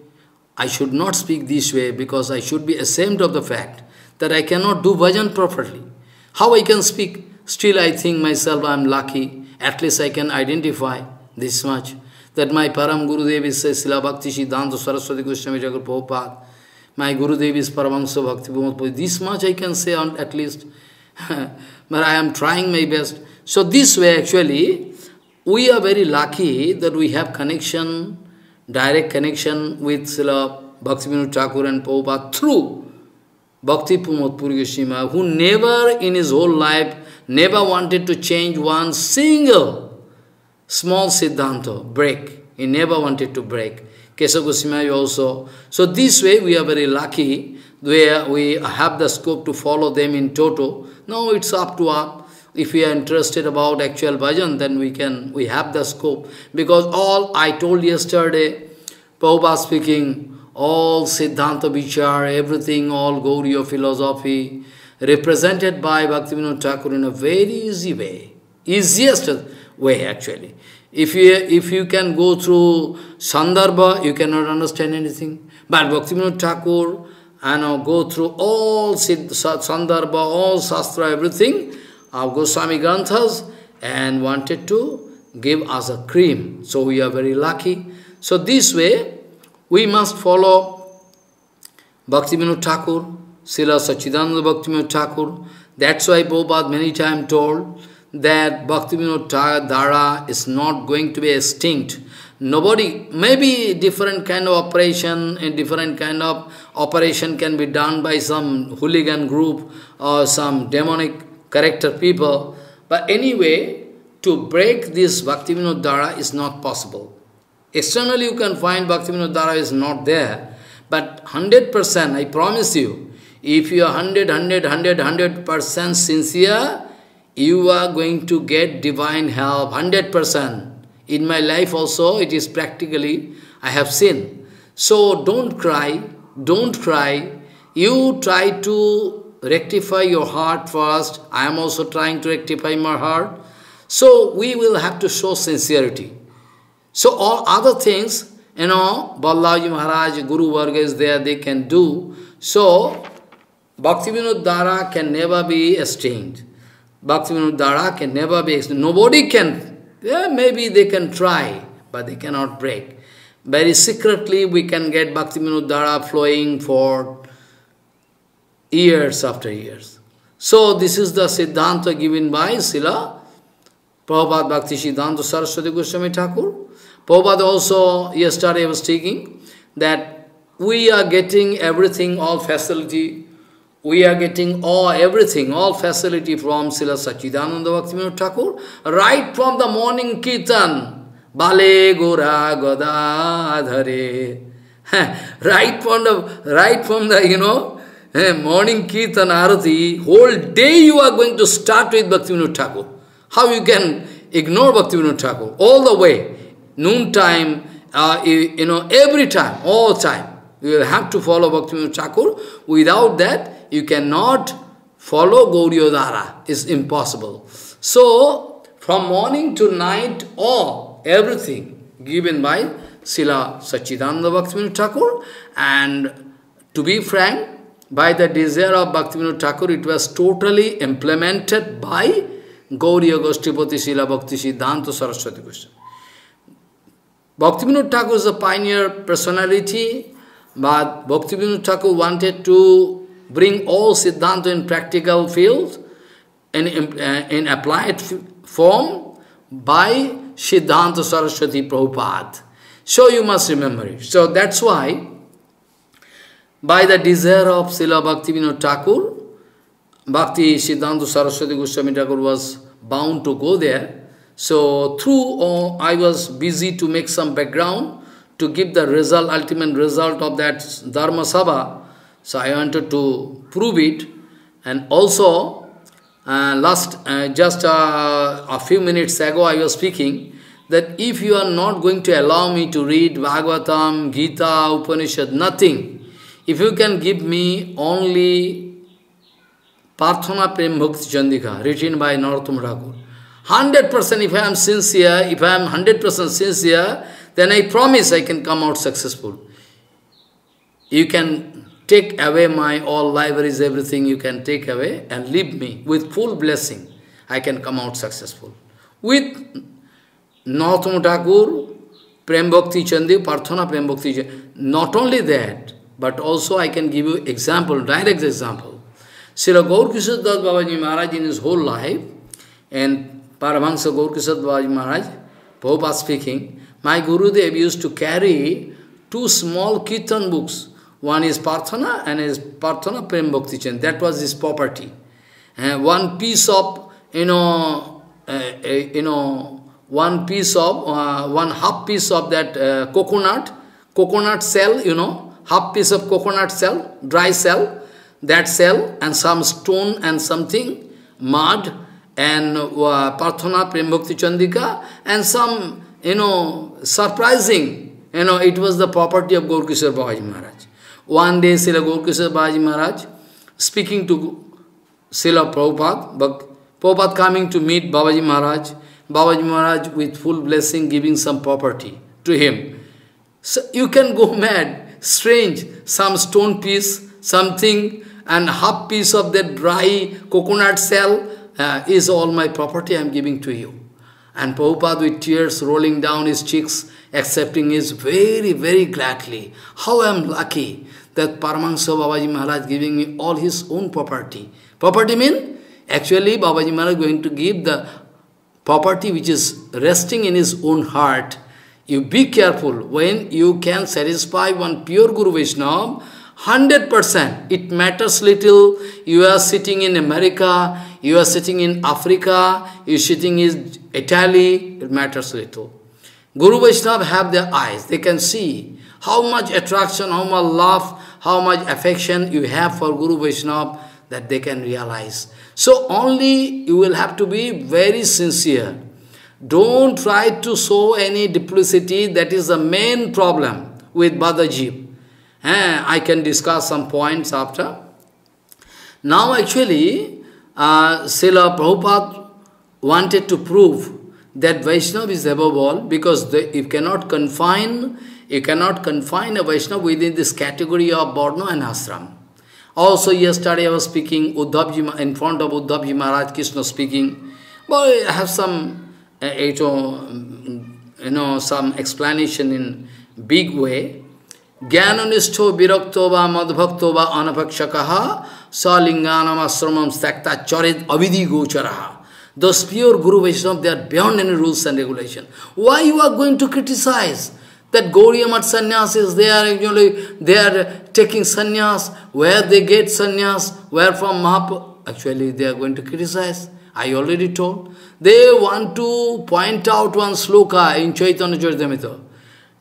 I should not speak this way because I should be ashamed of the fact that I cannot do bhajan properly. How I can speak? Still I think myself I am lucky. At least I can identify this much. That my Param Gurudev is Srila Bhakti Siddhanta Saraswati Goswami Thakur Prabhupada. My Gurudev is Paramahansa Bhakti Pramod This much I can say on, at least. but I am trying my best. So this way actually, we are very lucky that we have connection, direct connection with Srila Bhaktivinoda Thakur and Prabhupada through Bhakti Pramod Puri who never in his whole life, never wanted to change one single small Siddhanta, break. He never wanted to break. Goswami also. So this way we are very lucky where we have the scope to follow them in toto. Now it's up to us. If we are interested about actual bhajan, then we can, we have the scope. Because all I told yesterday, Prabhupada speaking, all Siddhanta Vichar, everything, all Gauriya philosophy, represented by Bhaktivinoda Thakur in a very easy way. Easiest way actually. If you, if you can go through Sandarbha, you cannot understand anything. But Bhaktivinoda Thakur, and know, go through all Sandarbha, all Shastra, everything of Goswami Granthas, and wanted to give us a cream. So we are very lucky. So this way, we must follow Bhaktivinoda Thakur, Srila Sachidananda Bhaktivinoda Thakur. That's why Prabhupada many times told, that Bhaktivinoda Dhara is not going to be extinct. Nobody, maybe different kind of operation, a different kind of operation can be done by some hooligan group or some demonic character people. But anyway, to break this Bhaktivinoda Dhara is not possible. Externally you can find Bhaktivinoda Dhara is not there, but 100%, I promise you, if you are 100, 100, 100, 100% sincere, you are going to get divine help, 100%. In my life also, it is practically, I have seen. So don't cry, don't cry. You try to rectify your heart first. I am also trying to rectify my heart. So we will have to show sincerity. So all other things, you know, Balaji Maharaj, Guru Varga is there, they can do. So, Bhaktivinoda Dhara can never be exchanged. Bhaktivinoda Dhara can never be exchanged. Nobody can, yeah, maybe they can try, but they cannot break. Very secretly we can get Bhaktivinoda Dhara flowing for years after years. So this is the Siddhanta given by Srila Prabhupada Bhakti Siddhanta Saraswati Goswami Thakur. Prabhupada also, yesterday was speaking, that we are getting everything, all facility, we are getting all everything, all facility from Srila Sachidananda Bhaktivinoda Thakur, right from the morning kirtan, Bale Gora Godadhare. right from the, right from the, you know, eh, morning kirtan arati, whole day you are going to start with Bhaktivinoda Thakur. How you can ignore Bhaktivinoda Thakur? All the way noon time, uh, you, you, know, every time, all time. You will have to follow Bhaktivinoda Thakur. Without that, you cannot follow Gauriyodhara. It's impossible. So, from morning to night, all, everything given by Srila Sachidananda Bhaktivinoda Thakur. And to be frank, by the desire of Bhaktivinoda Thakur, it was totally implemented by Gauriya Goshtipati Srila Bhakti Siddhanta Saraswati Goswami. Bhaktivinoda Thakur is a pioneer personality, but Bhaktivinoda Thakur wanted to bring all Siddhanta in practical field, in, in, uh, in applied form by Siddhanta Saraswati Prabhupada. So you must remember it. So that's why, by the desire of Srila Bhaktivinoda Thakur, Bhakti Siddhanta Saraswati Goswami Thakur was bound to go there, so through oh, I was busy to make some background to give the result, ultimate result of that Dharma Sabha. So I wanted to prove it. And also, uh, last uh, just uh, a few minutes ago I was speaking that if you are not going to allow me to read Bhagavatam, Gita, Upanishad, nothing, if you can give me only Parthana Prem Bhakti Chandrika, written by Narottam Thakur, 100% if I am sincere, if I am 100% sincere, then I promise I can come out successful. You can take away my all libraries, everything you can take away and leave me with full blessing. I can come out successful. With Narottam Thakur, Prem Bhakti Chandi, Parthana Prem Bhakti Not only that, but also I can give you example, direct example. Srila Gaur Kishore Das Babaji Maharaj in his whole life, and Paramahansa Gaurkishore Babaji Maharaj, Prabhupada speaking, my Gurudev used to carry two small kirtan books. One is Parthana and is Parthana Prem Bhakti Chand. That was his property. And one piece of, you know, uh, uh, you know, one piece of, uh, one half piece of that uh, coconut, coconut shell, you know, half piece of coconut shell, dry shell, that shell and some stone and something, mud, and uh, Parthana Prem Bhakti Chandrika and some, you know, surprising, you know, it was the property of Gaurkishore Babaji Maharaj. One day Srila Gaurkishore Babaji Maharaj speaking to Srila Prabhupada, but Prabhupada coming to meet Babaji Maharaj, Babaji Maharaj with full blessing giving some property to him. So you can go mad, strange, some stone piece, something, and half piece of that dry coconut shell, uh, is all my property I am giving to you. And Prabhupada with tears rolling down his cheeks, accepting is very, very gladly. How I am lucky that Paramahansa Babaji Maharaj giving me all his own property. Property mean? Actually Babaji Maharaj going to give the property which is resting in his own heart. You be careful when you can satisfy one pure Guru Vaishnava, 100%. It matters little. You are sitting in America, you are sitting in Africa, you are sitting in Italy, it matters little. Guru Vaishnava have their eyes, they can see how much attraction, how much love, how much affection you have for Guru Vaishnava that they can realize. So only you will have to be very sincere. Don't try to show any duplicity, that is the main problem with Badaji. I can discuss some points after. Now actually, uh, Srila Prabhupada wanted to prove that Vaishnava is above all because you cannot confine you cannot confine a Vaishnava within this category of Varna and Ashram. Also yesterday I was speaking Uddhavji, in front of Uddhavji Maharaj Krishna speaking. But I have some uh, you know some explanation in big way. ज्ञान निष्ठ विरक्त मदभक्त अनभक्षक स लिंगानम आश्रम त्यक्ता चरित अविधि गोचर। This pure guru Vaishnava they are beyond any rules and regulation why you are going to criticise that गौरियम at sannyasis they are actually they are taking sannyas where they get sannyas where from Mahap actually they are going to criticise I already told they want to point out one shloka in Chaitanya Chaitanya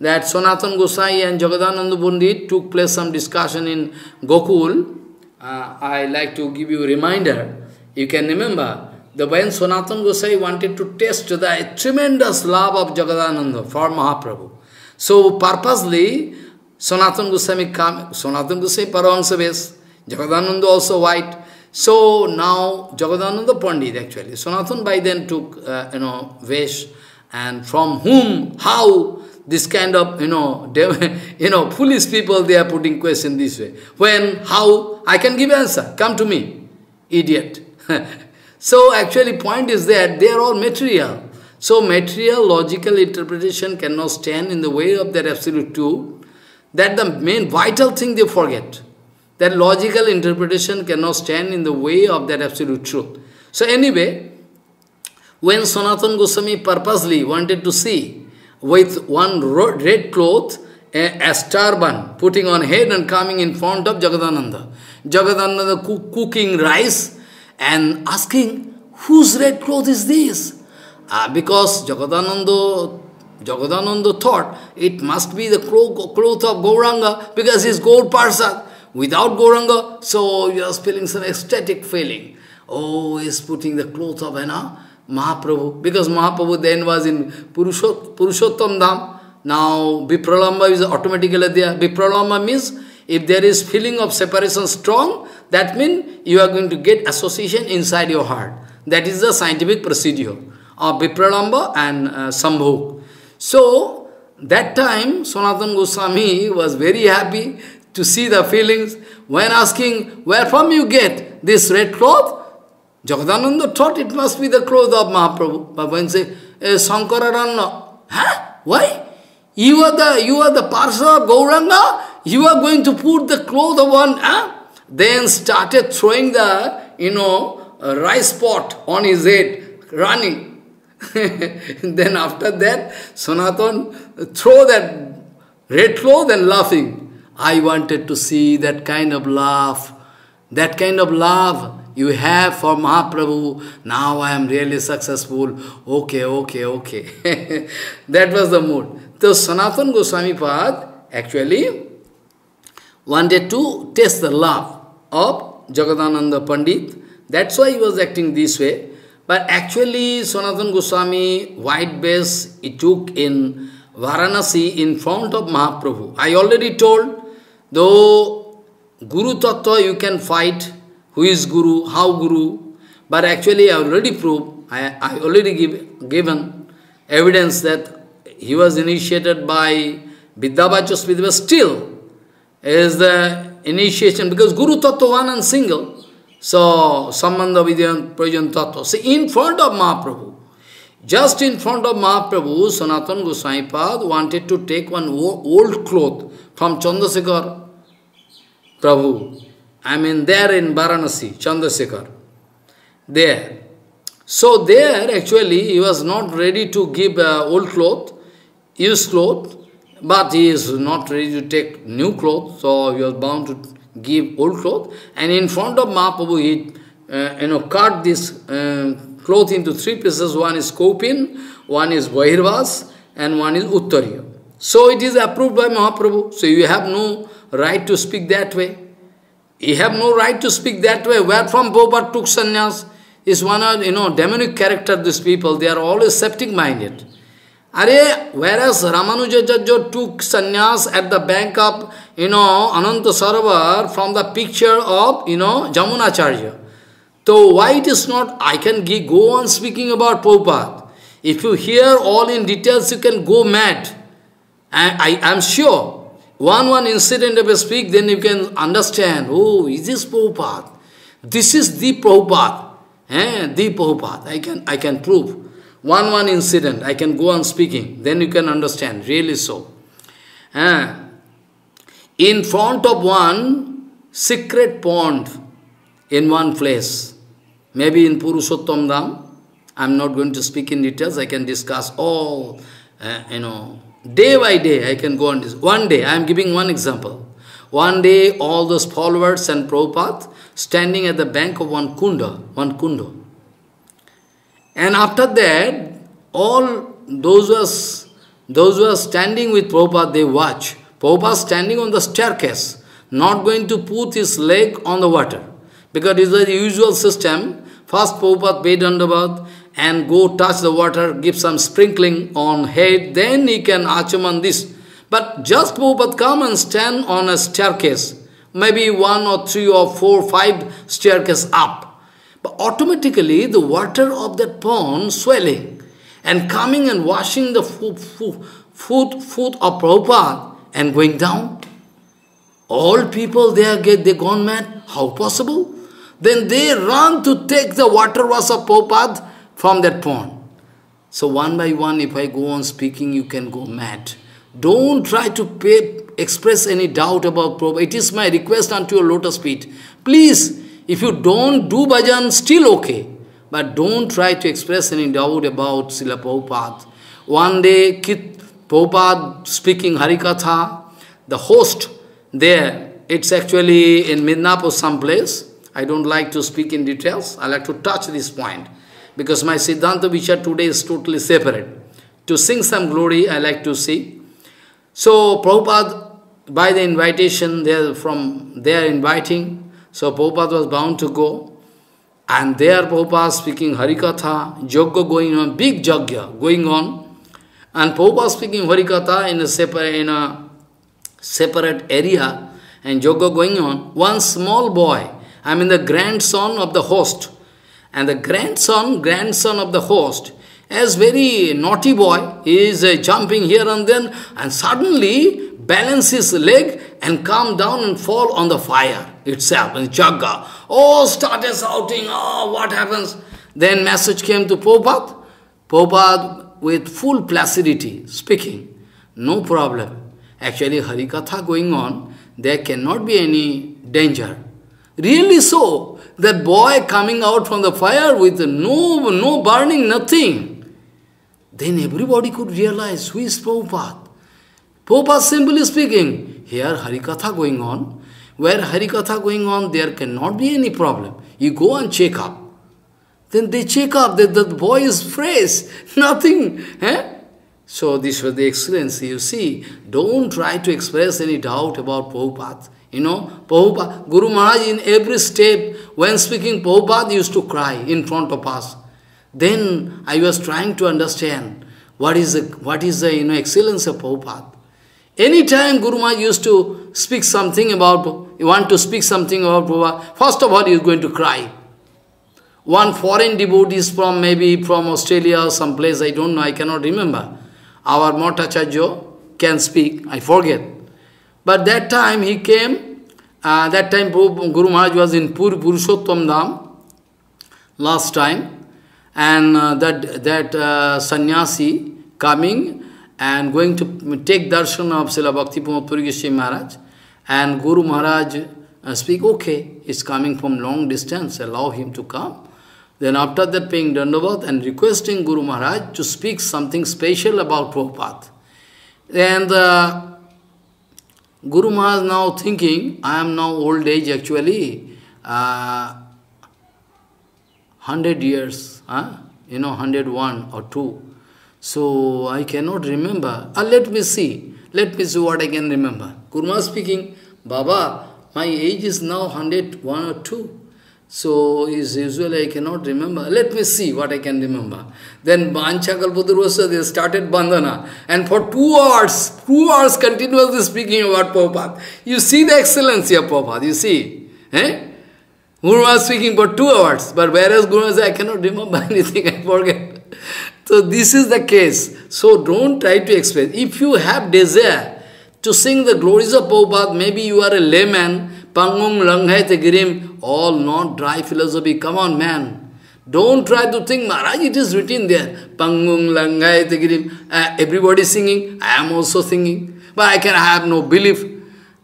that Sanatan Gosai and Jagadananda Pandit took place some discussion in Gokul. Uh, I like to give you a reminder. You can remember that when Sanatan Gosai wanted to test the tremendous love of Jagadananda for Mahaprabhu. So purposely, Sanatan Goswami come, Sanatan Goswami Paramahansa Ves, Jagadananda also white. So now Jagadananda Pandit actually, Sanatan by then took, uh, you know, Vesh, and from whom, how, this kind of, you know, you know, foolish people, they are putting question this way. When, how, I can give answer. Come to me, idiot. so actually point is that they are all material. So material logical interpretation cannot stand in the way of that absolute truth. That the main vital thing they forget. That logical interpretation cannot stand in the way of that absolute truth. So anyway, when Sanatan Goswami purposely wanted to see with one red cloth, a, as turban, putting on head and coming in front of Jagadananda. Jagadananda cook, cooking rice and asking, whose red cloth is this? Uh, because Jagadananda, Jagadananda thought it must be the cloth of Gauranga because he's Gaur Parsad. Without Gauranga, so you are feeling some ecstatic feeling. Oh, he's putting the cloth of Anna. Mahaprabhu, because Mahaprabhu then was in Purushot, Purushottam Dham. Now Vipralamba is automatically there. Vipralamba means if there is feeling of separation strong, that means you are going to get association inside your heart. That is the scientific procedure of Vipralamba and uh, Sambhog. So, that time Sanatan Goswami was very happy to see the feelings. When asking, where from you get this red cloth? Jagadananda thought it must be the clothes of Mahaprabhu. But when say, eh, Sankararana, huh? Why? You are the you are the Parsa of Gauranga? You are going to put the clothes of one, huh? Then started throwing the, you know, rice pot on his head, running. then after that, Sanatan throw that red cloth and laughing. I wanted to see that kind of laugh, that kind of love you have for Mahaprabhu, now I am really successful, okay, okay, okay. that was the mood. So Sanatan Goswami Pad actually wanted to test the love of Jagadananda Pandit. That's why he was acting this way. But actually Sanatan Goswami, white base, he took in Varanasi in front of Mahaprabhu. I already told, though Guru Tattva you can fight, who is Guru, how Guru, but actually I already proved, I, I already give, given evidence that he was initiated by Vidyavachaspati, but still is the initiation, because Guru Tattva one and single, so Sambandha Vidyan Prajan Tattva, see in front of Mahaprabhu, just in front of Mahaprabhu, Sanatan Goswami Pad wanted to take one old cloth from Chandrasekhar Prabhu. I mean there in Varanasi, Chandrasekhar. There. So there actually he was not ready to give uh, old cloth, used cloth, but he is not ready to take new cloth, so he was bound to give old cloth. And in front of Mahaprabhu, he uh, you know, cut this uh, cloth into three pieces. One is Kopin, one is Bahirvas, and one is Uttariya. So it is approved by Mahaprabhu. So you have no right to speak that way. You have no right to speak that way. Where from Prabhupada took sannyas is one of, you know, demonic character, these people. They are always septic-minded. Are, whereas Ramanujacharya took sannyas at the bank of, you know, Ananta Sarovar from the picture of, you know, Jamunacharya. So why it is not, I can go on speaking about Prabhupada. If you hear all in details, you can go mad. I, I am sure. One one incident if I speak, then you can understand, oh, is this Prabhupada? This is the Prabhupada. Eh, the Prabhupada. I can, I can prove. One one incident, I can go on speaking. Then you can understand, really so. Eh, in front of one secret pond in one place, maybe in Purushottam Dham, I'm not going to speak in details, I can discuss all, uh, you know, day by day I can go on this. One day, I am giving one example. One day, all those followers and Prabhupada standing at the bank of one kunda, one kundo. And after that, all those who are, those who are standing with Prabhupada, they watch. Prabhupada standing on the staircase, not going to put his leg on the water. Because it is the usual system. First Prabhupada paid underbath, and go touch the water, give some sprinkling on head, then he can achaman this. But just Prabhupada come and stand on a staircase, maybe one or three or four, five staircase up. But automatically the water of that pond swelling and coming and washing the foot, foot, foot, of Prabhupada and going down. All people there get they gone mad. How possible? Then they run to take the water wash of Prabhupada from that pond. So one by one, if I go on speaking, you can go mad. Don't try to pay, express any doubt about Prabhupada. It is my request unto your lotus feet. Please, if you don't do bhajan, still okay. But don't try to express any doubt about Srila Prabhupada. One day, Kit Prabhupada speaking Harikatha, the host there, it's actually in Midnapur someplace. I don't like to speak in details. I like to touch this point because my Siddhanta Vichar today is totally separate. To sing some glory, I like to see. So Prabhupada, by the invitation, they from they are inviting. So Prabhupada was bound to go. And there Prabhupada speaking Harikatha, Jogga going on, big Jagya going on. And Prabhupada speaking Harikatha in a separate, in a separate area and Jogga going on. One small boy, I mean the grandson of the host, and the grandson, grandson of the host, as very naughty boy, is uh, jumping here and then, and suddenly balance his leg and come down and fall on the fire itself, and Jagga. Oh, started shouting, oh, what happens? Then message came to Prabhupada. Prabhupada with full placidity speaking, no problem. Actually, Harikatha going on, there cannot be any danger. Really so, that boy coming out from the fire with no, no burning, nothing. Then everybody could realize who is Prabhupada. Prabhupada simply speaking, here Harikatha going on. Where Harikatha going on, there cannot be any problem. You go and check up. Then they check up that the boy is fresh, nothing. Eh? So this was the excellency. You see, don't try to express any doubt about Prabhupada. You know, Prabhupada, Guru Maharaj in every step, when speaking Prabhupada used to cry in front of us. Then I was trying to understand what is the, what is the you know, excellence of Prabhupada. Anytime Guru Maharaj used to speak something about, you want to speak something about Prabhupada, first of all he is going to cry. One foreign devotee is from maybe from Australia or some place, I don't know, I cannot remember. Our Matacharya can speak, I forget. But that time he came, uh, that time Guru Maharaj was in Pur Purushottam Dham, last time, and uh, that, that uh, sannyasi coming and going to take darshan of Srila Bhakti Puri Maharaj, and Guru Maharaj uh, speak, okay, he's coming from long distance, allow him to come. Then after that paying Dandavat and requesting Guru Maharaj to speak something special about Prabhupada. And uh, Guru Maharaj now thinking, I am now old age actually, uh, 100 years, huh? you know, 101 or 2. So I cannot remember. Uh, let me see. Let me see what I can remember. Guru Maharaj speaking, Baba, my age is now 101 or 2. So is usually I cannot remember. Let me see what I can remember. Then Bancha Kalpadurvasa, they started Bandhana. And for two hours, two hours continuously speaking about Prabhupada. You see the excellency of Prabhupada, you see. Eh? Guru was speaking for two hours, but whereas Guru was, I cannot remember anything, I forget. So this is the case. So don't try to explain. If you have desire to sing the glories of Prabhupada, maybe you are a layman, Pangum Langhayate Girim, all not dry philosophy. Come on, man. Don't try to think, Maharaj, it is written there. Pangum Langhayate Girim. Uh, everybody singing, I am also singing. But I can have no belief.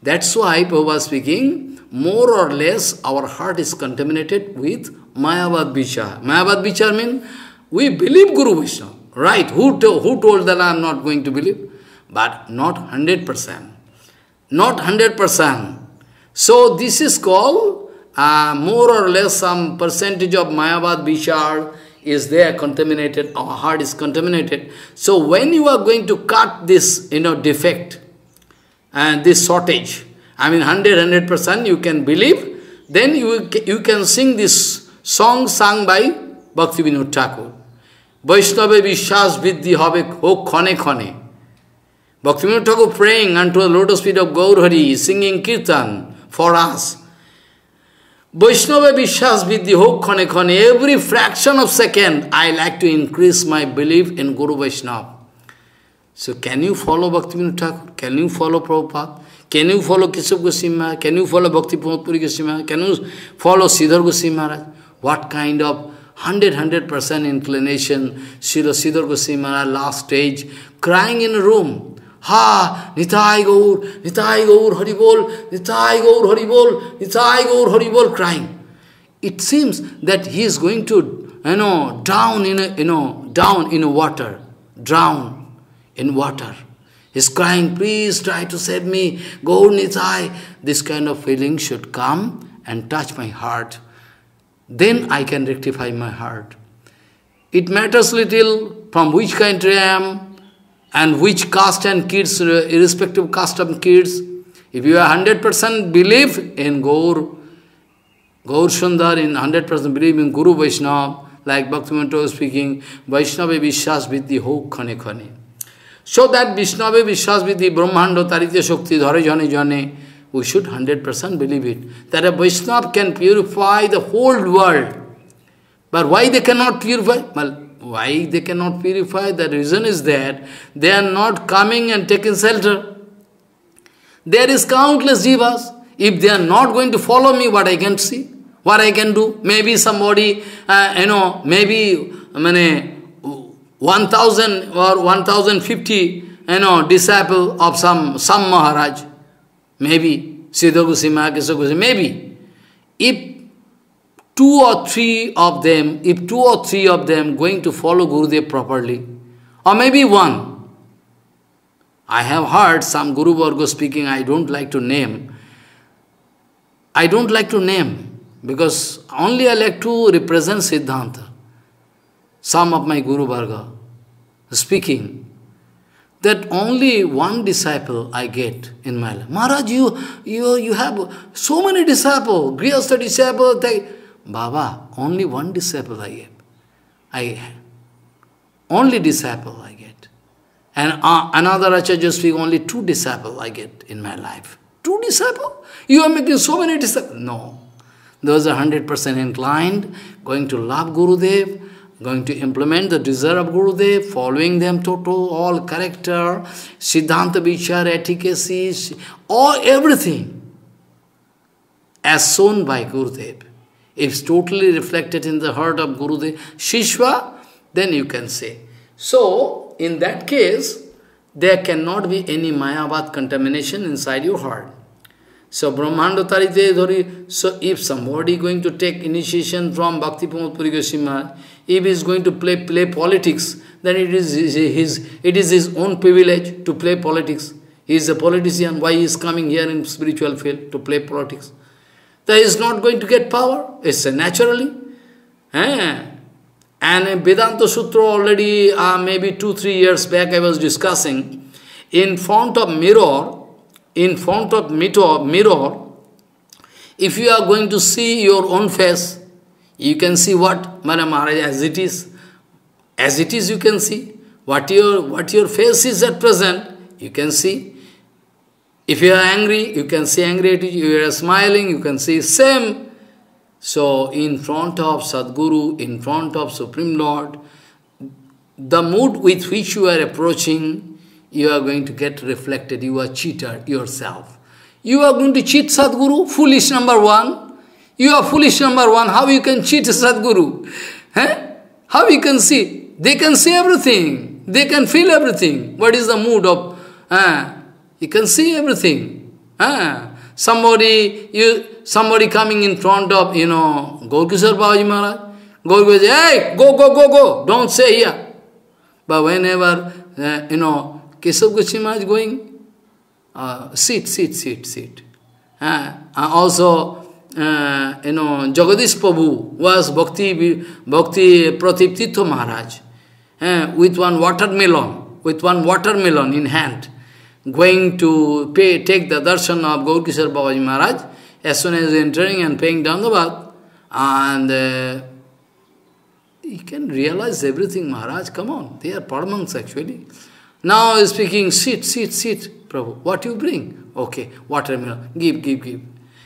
That's why Prabhupada speaking, more or less our heart is contaminated with Mayavad Vichar. Mayavad Vichar means we believe Guru Vishnu. Right, who, to, who told that I am not going to believe? But not 100%. Not 100%. So this is called uh, more or less some percentage of Mayavad Vichar is there contaminated, our heart is contaminated. So when you are going to cut this, you know, defect and this shortage, I mean 100, 100% you can believe, then you, you can sing this song sung by Bhakti Vinod Thakur. Vaishnava Vishwas Vidhi Habe Ho Khane Khane. Bhakti Vinod Thakur praying unto the lotus feet of Gaur Hari, singing Kirtan for us. Vaishnava Vishwas Vidhi Khane Khane. Every fraction of second, I like to increase my belief in Guru Vaishnava. So can you follow Bhakti Thakur? Can you follow Prabhupada? Can you follow Keshav Goswami Can you follow Bhakti Puri Goswami Can you follow Siddhar Goswami Maharaj? What kind of 100, 100% inclination, Srila Siddhar Goswami Maharaj last stage, crying in a room. Ha! Nitai Gaur, Nitai Gaur Haribol, Nitai Gaur Haribol, Nitai Gaur Haribol, crying. It seems that he is going to, you know, down in a, you know, down in a water, drown in water. He's crying, please try to save me, Gaur Nitai. This kind of feeling should come and touch my heart. Then I can rectify my heart. It matters little from which country I am, and which caste and kids, irrespective caste and kids, if you have 100% believe in Gaur, Gaur Sundar, in 100% believe in Guru Vaishnava, like Bhaktivinoda was speaking, Vaishnava Vishwas Vidhi Ho Khane Khane. So that Vaishnava Vishwas Vidhi Brahmando Taritya Shakti Dhare Jane Jane, we should 100% believe it. That a Vaishnava can purify the whole world. But why they cannot purify? Well, why they cannot purify? The reason is that they are not coming and taking shelter. There is countless jivas. If they are not going to follow me, what I can see, what I can do, maybe somebody, uh, you know, maybe, I mean, 1000 or 1050, you know, disciple of some, some Maharaj, maybe, Siddha Goswami, maybe. If two or three of them, if two or three of them going to follow Gurudev properly, or maybe one. I have heard some Guru Varga speaking, I don't like to name. I don't like to name, because only I like to represent Siddhanta. Some of my Guru Varga speaking, that only one disciple I get in my life. Maharaj, you, you, you have so many disciples, Grihastha disciples, they, Baba, only one disciple I get. I only disciple I get. And uh, another Acharya speak, only two disciple I get in my life. Two disciple? You are making so many disciples. No. Those are 100% inclined, going to love Gurudev, going to implement the desire of Gurudev, following them total, all character, Siddhanta Vichar, efficacy, all everything as shown by Gurudev if it's totally reflected in the heart of Gurudev, Shishwa, then you can say. So, in that case, there cannot be any Mayavad contamination inside your heart. So, Brahmanda Tarite Dhari, so if somebody going to take initiation from Bhakti Pramod Puri if he is going to play, play politics, then it is his, it is his own privilege to play politics. He is a politician. Why he is coming here in spiritual field to play politics? That is not going to get power. It's naturally. Eh? And Vedanta Sutra already, uh, maybe two, three years back, I was discussing, in front of mirror, in front of mirror, mirror, if you are going to see your own face, you can see what Maharaj as it is. As it is, you can see. What your, what your face is at present, you can see. If you are angry, you can see angry attitude. If you are smiling, you can see same so, in front of Sadguru, in front of Supreme Lord, the mood with which you are approaching, you are going to get reflected. You are cheater yourself. You are going to cheat Sadguru, foolish number one. You are foolish number one. How you can cheat Sadguru? How you can see? They can see everything. They can feel everything. What is the mood of? Eh? You can see everything. Eh? Somebody, you, somebody coming in front of, you know, Gaurkishore Babaji Maharaj, hey, go, go, go, go, don't say here. But whenever, uh, you know, Keshav Goswami Maharaj going, uh, sit, sit, sit, sit. Uh, also, uh, you know, Jagadish Prabhu was Bhakti, Bhakti Pradip Tirtha Maharaj uh, with one watermelon, with one watermelon in hand going to pay, take the darshan of Gaurkishore Babaji Maharaj, as soon as entering and paying Dandavat, and uh, you can realize everything, Maharaj, come on, they are Paramangs actually. Now speaking, sit, sit, sit, Prabhu, what you bring? Okay, watermelon, give, give, give.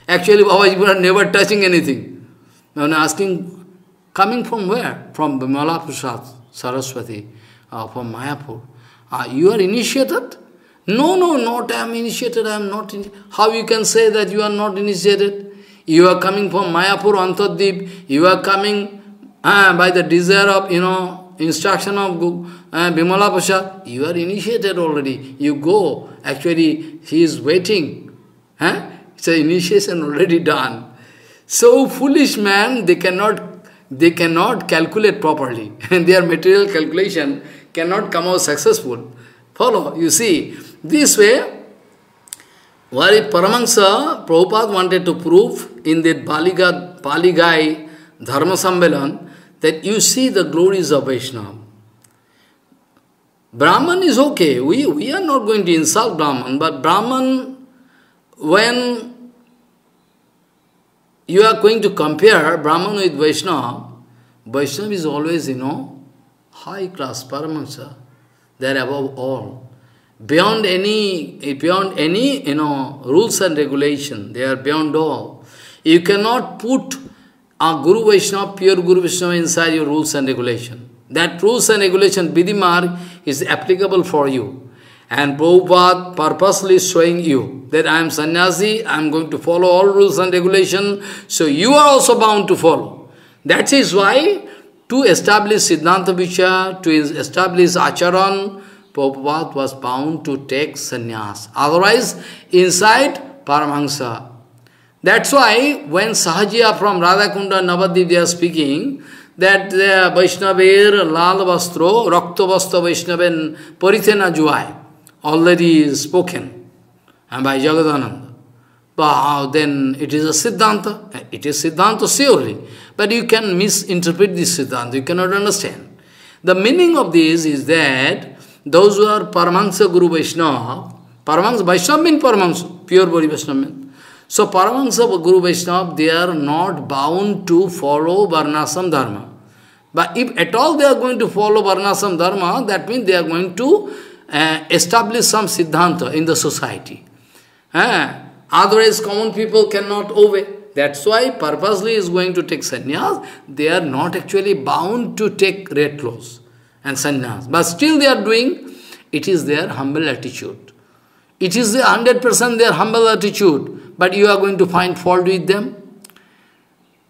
Actually, Babaji Maharaj never touching anything. When asking, coming from where? From Bimala Prasad, Saraswati, uh, from Mayapur. Uh, you are initiated? No, no, not I am initiated, I am not How you can say that you are not initiated? You are coming from Mayapur, Antardip, you are coming uh, by the desire of, you know, instruction of uh, Bimala Pasha. You are initiated already. You go. Actually, he is waiting. Huh? It's an initiation already done. So foolish man, they cannot, they cannot calculate properly. and their material calculation cannot come out successful. Follow, you see, this way, what if Paramahansa Prabhupada wanted to prove in that Baliga, Balighai Dharma Sammelan that you see the glories of Vaishnava. Brahman is okay, we, we are not going to insult Brahman, but Brahman, when you are going to compare Brahman with Vaishnava, Vaishnava is always, you know, high class Paramahansa. They are above all beyond any, beyond any, you know, rules and regulation. They are beyond all. You cannot put a Guru Vaishnava, pure Guru Vaishnava inside your rules and regulation. That rules and regulation, Vidimar, is applicable for you. And Prabhupada purposely showing you that I am sannyasi, I am going to follow all rules and regulation, so you are also bound to follow. That is why to establish Siddhanta Vichar, to establish Acharan, Prabhupada was bound to take sannyas. Otherwise, inside Paramahansa. That's why when Sahajiya from Radhakunda Navadip they are speaking, that the Vaishnaver Lal Vastro, Rakta Vasta Vaishnaven Parithena Juai, already spoken and by Jagadananda. But then it is a Siddhanta. It is Siddhanta surely. But you can misinterpret this Siddhanta, you cannot understand. The meaning of this is that those who are Paramahansa Guru Vaishnava, Paramahansa, Vaishnava means Paramahansa, pure body Vaishnava. So Paramahansa Guru Vaishnava, they are not bound to follow Varnashram Dharma. But if at all they are going to follow Varnashram Dharma, that means they are going to uh, establish some Siddhanta in the society. Uh, otherwise common people cannot obey. That's why purposely is going to take sannyas. They are not actually bound to take red clothes and sannyas. But still they are doing, it is their humble attitude. It is the 100% their humble attitude, but you are going to find fault with them.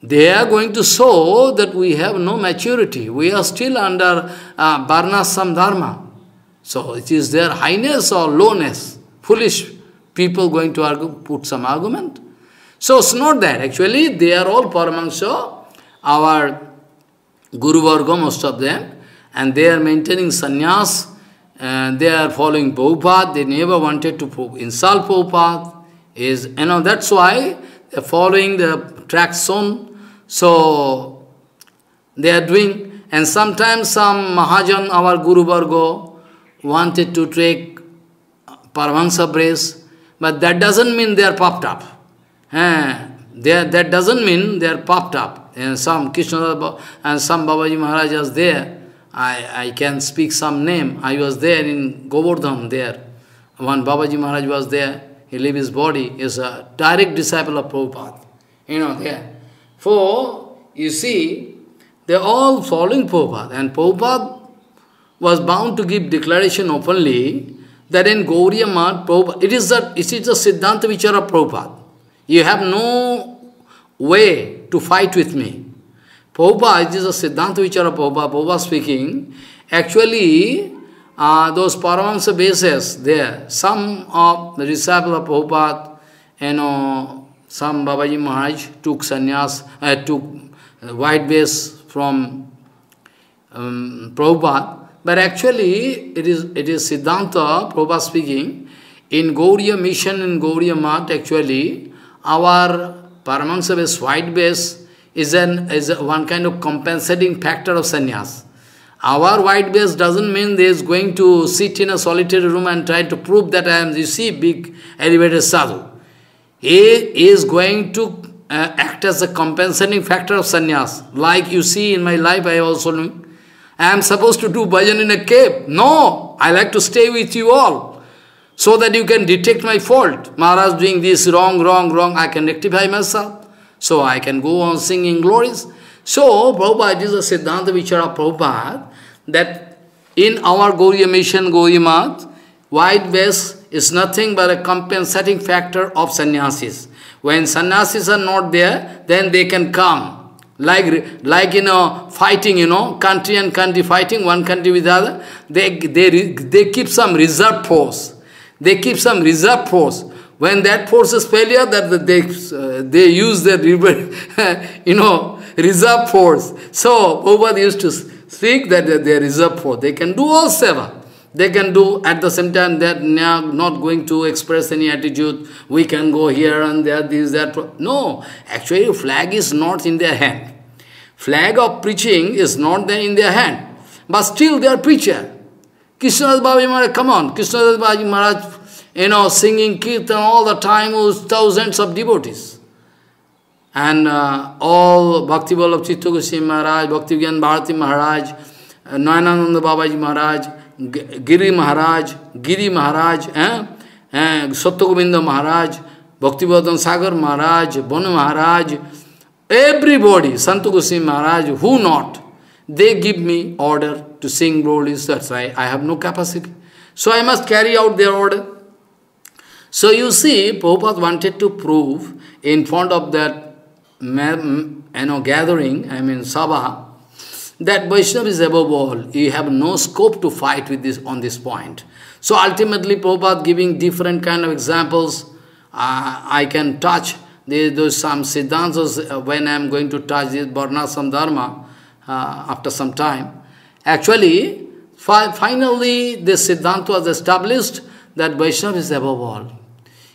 They are going to show that we have no maturity. We are still under uh, Varnashram Dharma. So it is their highness or lowness. Foolish people going to argue, put some argument. So it's not that. Actually, they are all Paramahansa, our Guru Varga, most of them. and they are maintaining sannyas, and they are following Prabhupada, they never wanted to insult Prabhupada, is, you know, that's why they're following the track soon, so they are doing, and sometimes some Mahajan, our Guru Vargo, wanted to take Paramahansa brace, but that doesn't mean they are popped up. Eh, they, that doesn't mean they are popped up. And some Krishna and some Babaji Maharaj was there. I, I can speak some name. I was there in Govardhan there. One Babaji Maharaj was there. He leave his body. He is a direct disciple of Prabhupada. You know, there. For, you see, they're all following Prabhupada. And Prabhupada was bound to give declaration openly that in Gauriya Math, Prabhupada, it is the, it is the Siddhanta Vichara Prabhupada. You have no way to fight with me. Prabhupada, it is a Siddhanta Vichara Prabhupada, Prabhupada speaking, actually, uh, those Paramahansa bases there, some of the disciples of Prabhupada, you know, some Babaji Maharaj took sannyas, uh, took white base from um, Prabhupada, but actually, it is, it is Siddhanta, Prabhupada speaking, in Gauriya mission, in Gauriya Math, actually, our Paramahansa white base, is, an, is one kind of compensating factor of sannyas. Our white base doesn't mean they is going to sit in a solitary room and try to prove that I am, you see, big elevated sadhu. He is going to uh, act as a compensating factor of sannyas. Like you see in my life, I also I am supposed to do bhajan in a cave. No, I like to stay with you all. So that you can detect my fault. Maharaj doing this wrong, wrong, wrong. I can rectify myself. So I can go on singing glories. So, Prabhupada, is a Siddhanta Vichara Prabhupada, that in our Gauriya mission, Gauriya white base is nothing but a compensating factor of sannyasis. When sannyasis are not there, then they can come. Like, like you know, fighting, you know, country and country fighting, one country with the other, they, they, they keep some reserve force. They keep some reserve force. When that force is failure, that they, uh, they use their, you know, reserve force. So, Prabhupada used to speak that they are reserve force. They can do all seva. They can do, at the same time, they're not going to express any attitude, we can go here and there, this, that. No, actually flag is not in their hand. Flag of preaching is not there in their hand. But still they are preacher. Krishnadas Babaji Maharaj, come on, Krishnadas Babaji Maharaj, you know, singing kirtan all the time with thousands of devotees. And uh, all Bhakti Vallabh Tirtha Goswami Maharaj, Bhakti Gyan Bharati Maharaj, uh, Nayanananda Babaji Maharaj, Giri Maharaj Giri Maharaj, हैं? हैं? सत्यगोविंद महाराज, भक्तिवर्धन सागर महाराज Ban Maharaj everybody Sant Gosai Maharaj who not they give me order to sing role is that I I have no capacity so I must carry out their order so you see बहुपत wanted to prove in front of that you know gathering I mean sabha that Vaishnava is above all. You have no scope to fight with this on this point. So ultimately, Prabhupada giving different kind of examples. Uh, I can touch those some siddhantas uh, when I am going to touch this Varnashram Dharma uh, after some time. Actually, fi finally, this siddhanta was established that Vaishnava is above all.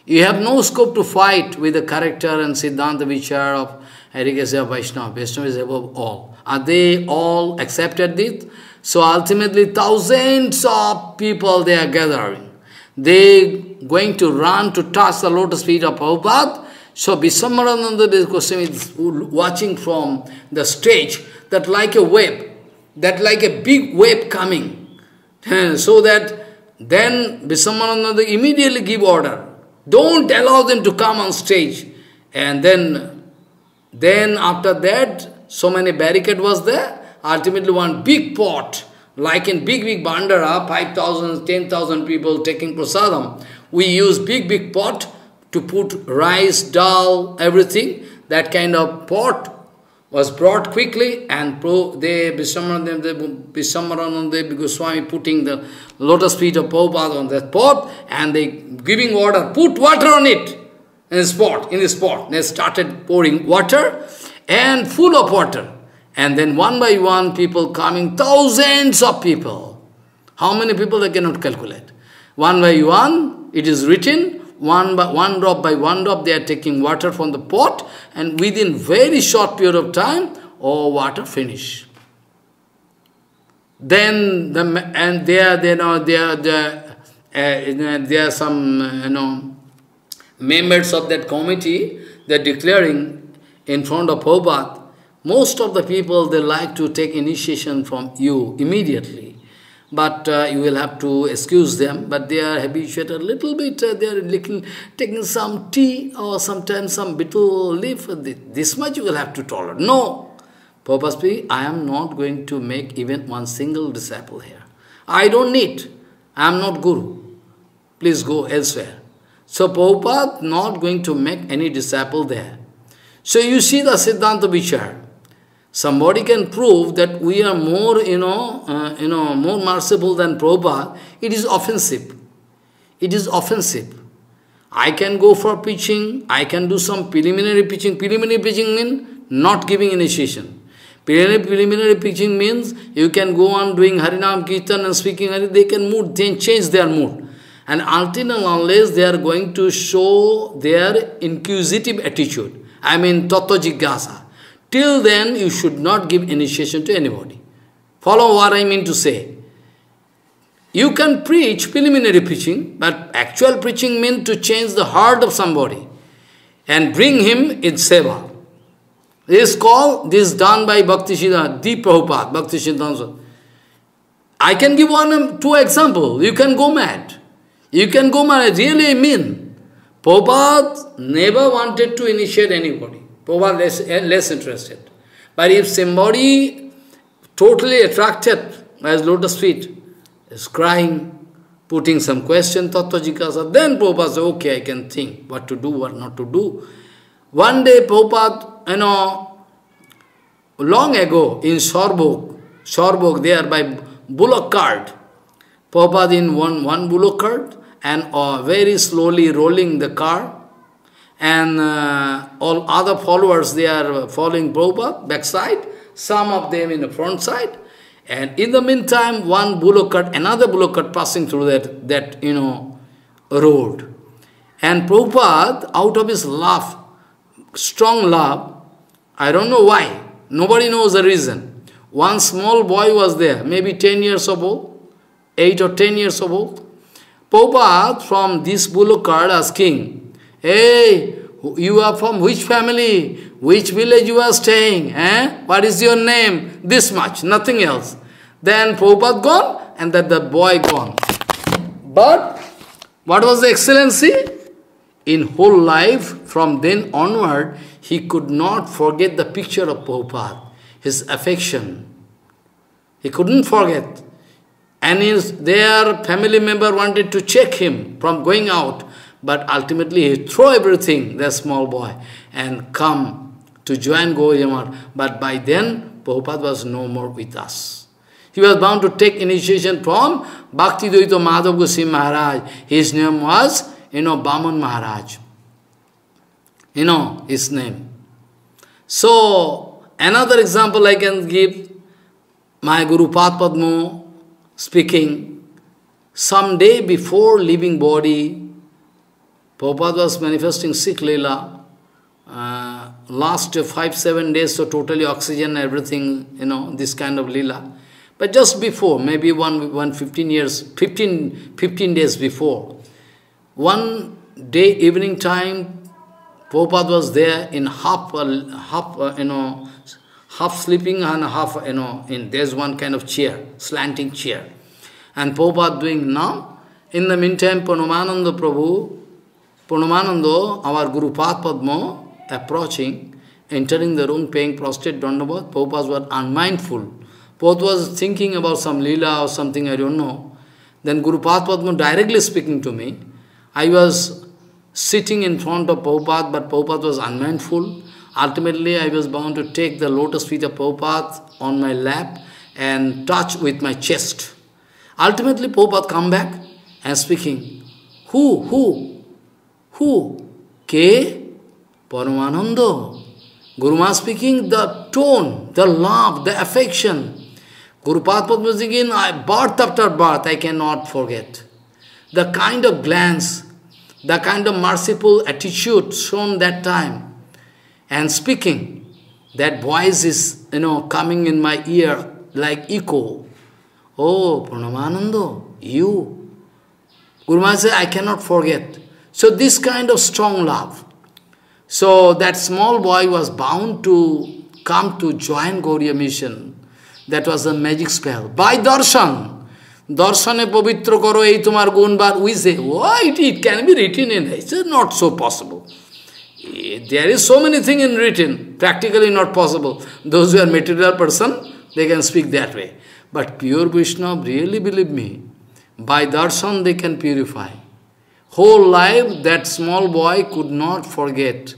You have no scope to fight with the character and siddhanta vichar of Harikesha Vaishnava. Vaishnava is above all. Are they all accepted this? So ultimately thousands of people they are gathering. They going to run to touch the lotus feet of Prabhupada. So Vishwambharananda Goswami is watching from the stage that like a wave, that like a big wave coming. so that then Vishwambharananda immediately give order. Don't allow them to come on stage. And then, then after that, so many barricade was there. Ultimately one big pot, like in big, big Bandara, 5,000, 10,000 people taking prasadam. We use big, big pot to put rice, dal, everything. That kind of pot was brought quickly and pro, they, Vishwambharananda Goswami putting the lotus feet of Prabhupada on that pot and they giving order, put water on it in the spot, in the spot. They started pouring water and full of water. And then one by one, people coming, thousands of people. How many people I cannot calculate. One by one, it is written, one by one drop by one drop, they are taking water from the pot, and within very short period of time, all water finish. Then the and there, they know there, there, uh, there are some uh, you know members of that committee. They're declaring in front of Prabhupada, most of the people they like to take initiation from you immediately but uh, you will have to excuse them, but they are habituated a little bit, uh, they are little, taking some tea or sometimes some betel leaf, this much you will have to tolerate. No! Purposely, I am not going to make even one single disciple here. I don't need. I am not Guru. Please go elsewhere. So Prabhupada not going to make any disciple there. So you see the Siddhanta Vichar somebody can prove that we are more, you know, uh, you know, more merciful than Prabhupada, it is offensive. It is offensive. I can go for preaching, I can do some preliminary preaching. Preliminary preaching means not giving initiation. Preliminary, preliminary preaching means you can go on doing Harinam Kirtan and speaking Hari, they can mood, they change their mood. And until and unless they are going to show their inquisitive attitude, I mean Tattva Jigyasa, Till then, you should not give initiation to anybody. Follow what I mean to say. You can preach preliminary preaching, but actual preaching means to change the heart of somebody and bring him in seva. This is called, this is done by Bhakti Siddhanta, Deep Prabhupada, Bhakti Siddhanta. I can give one, two examples. You can go mad. You can go mad. Really, I mean. Prabhupada never wanted to initiate anybody. Prabhupada less, eh, less interested. But if somebody totally attracted by his lotus feet, is crying, putting some question, tattva jikasa, then Prabhupada says, okay, I can think what to do, what not to do. One day Prabhupada, you know, long ago in Sharbog, Sharbog there by bullock cart, Prabhupada in one, one bullock cart and uh, very slowly rolling the car, and uh, all other followers, they are following Prabhupada backside, some of them in the front side. And in the meantime, one bullock cart, another bullock cart passing through that, that you know, road. And Prabhupada, out of his love, strong love, I don't know why, nobody knows the reason. One small boy was there, maybe 10 years old, 8 or 10 years old. Prabhupada from this bullock cart asking, Hey, you are from which family? Which village you are staying? Eh? What is your name? This much, nothing else. Then Prabhupada gone and then the boy gone. But what was the excellency? In whole life, from then onward, he could not forget the picture of Prabhupada, his affection. He couldn't forget. And his, their family member wanted to check him from going out. But ultimately he threw everything, that small boy, and come to join Gaudiya But by then, Prabhupada was no more with us. He was bound to take initiation from Bhakti Dayita Madhav Goswami Maharaj. His name was, you know, Baman Maharaj. You know his name. So, another example I can give, my Guru Padma speaking, some day before leaving body, Prabhupada was manifesting Sikh Leela. Uh, last five, seven days, so totally oxygen, everything, you know, this kind of Leela. But just before, maybe one, one 15 years, 15, 15 days before, one day, evening time, Prabhupada was there in half, half you know, half sleeping and half, you know, in there's one kind of chair, slanting chair. And Prabhupada doing now. In the meantime, Panamananda Prabhu Purnamanando, our Guru Padma, approaching, entering the room, paying prostrate dandavat, Prabhupada was unmindful. Prabhupada was thinking about some lila or something, I don't know. Then Guru Padma directly speaking to me. I was sitting in front of Prabhupada, but Prabhupada was unmindful. Ultimately, I was bound to take the lotus feet of Prabhupada on my lap and touch with my chest. Ultimately, Prabhupada come back and speaking, Who, who? Who? K? Paramananda. Guru Maharaj speaking, the tone, the love, the affection. Guru Padma speaking, I, birth after birth, I cannot forget. The kind of glance, the kind of merciful attitude shown that time, and speaking, that voice is, you know, coming in my ear like echo. Oh, Pranamanando, you. Guru Maharaj I cannot forget. So this kind of strong love. So that small boy was bound to come to join Gauriya mission. That was a magic spell. By darshan. Ei tumar gunbar. We say, why it, it can be written in It's not so possible. There is so many things in written, practically not possible. Those who are material person, they can speak that way. But pure Vaishnava, really believe me, by darshan they can purify. Whole life, that small boy could not forget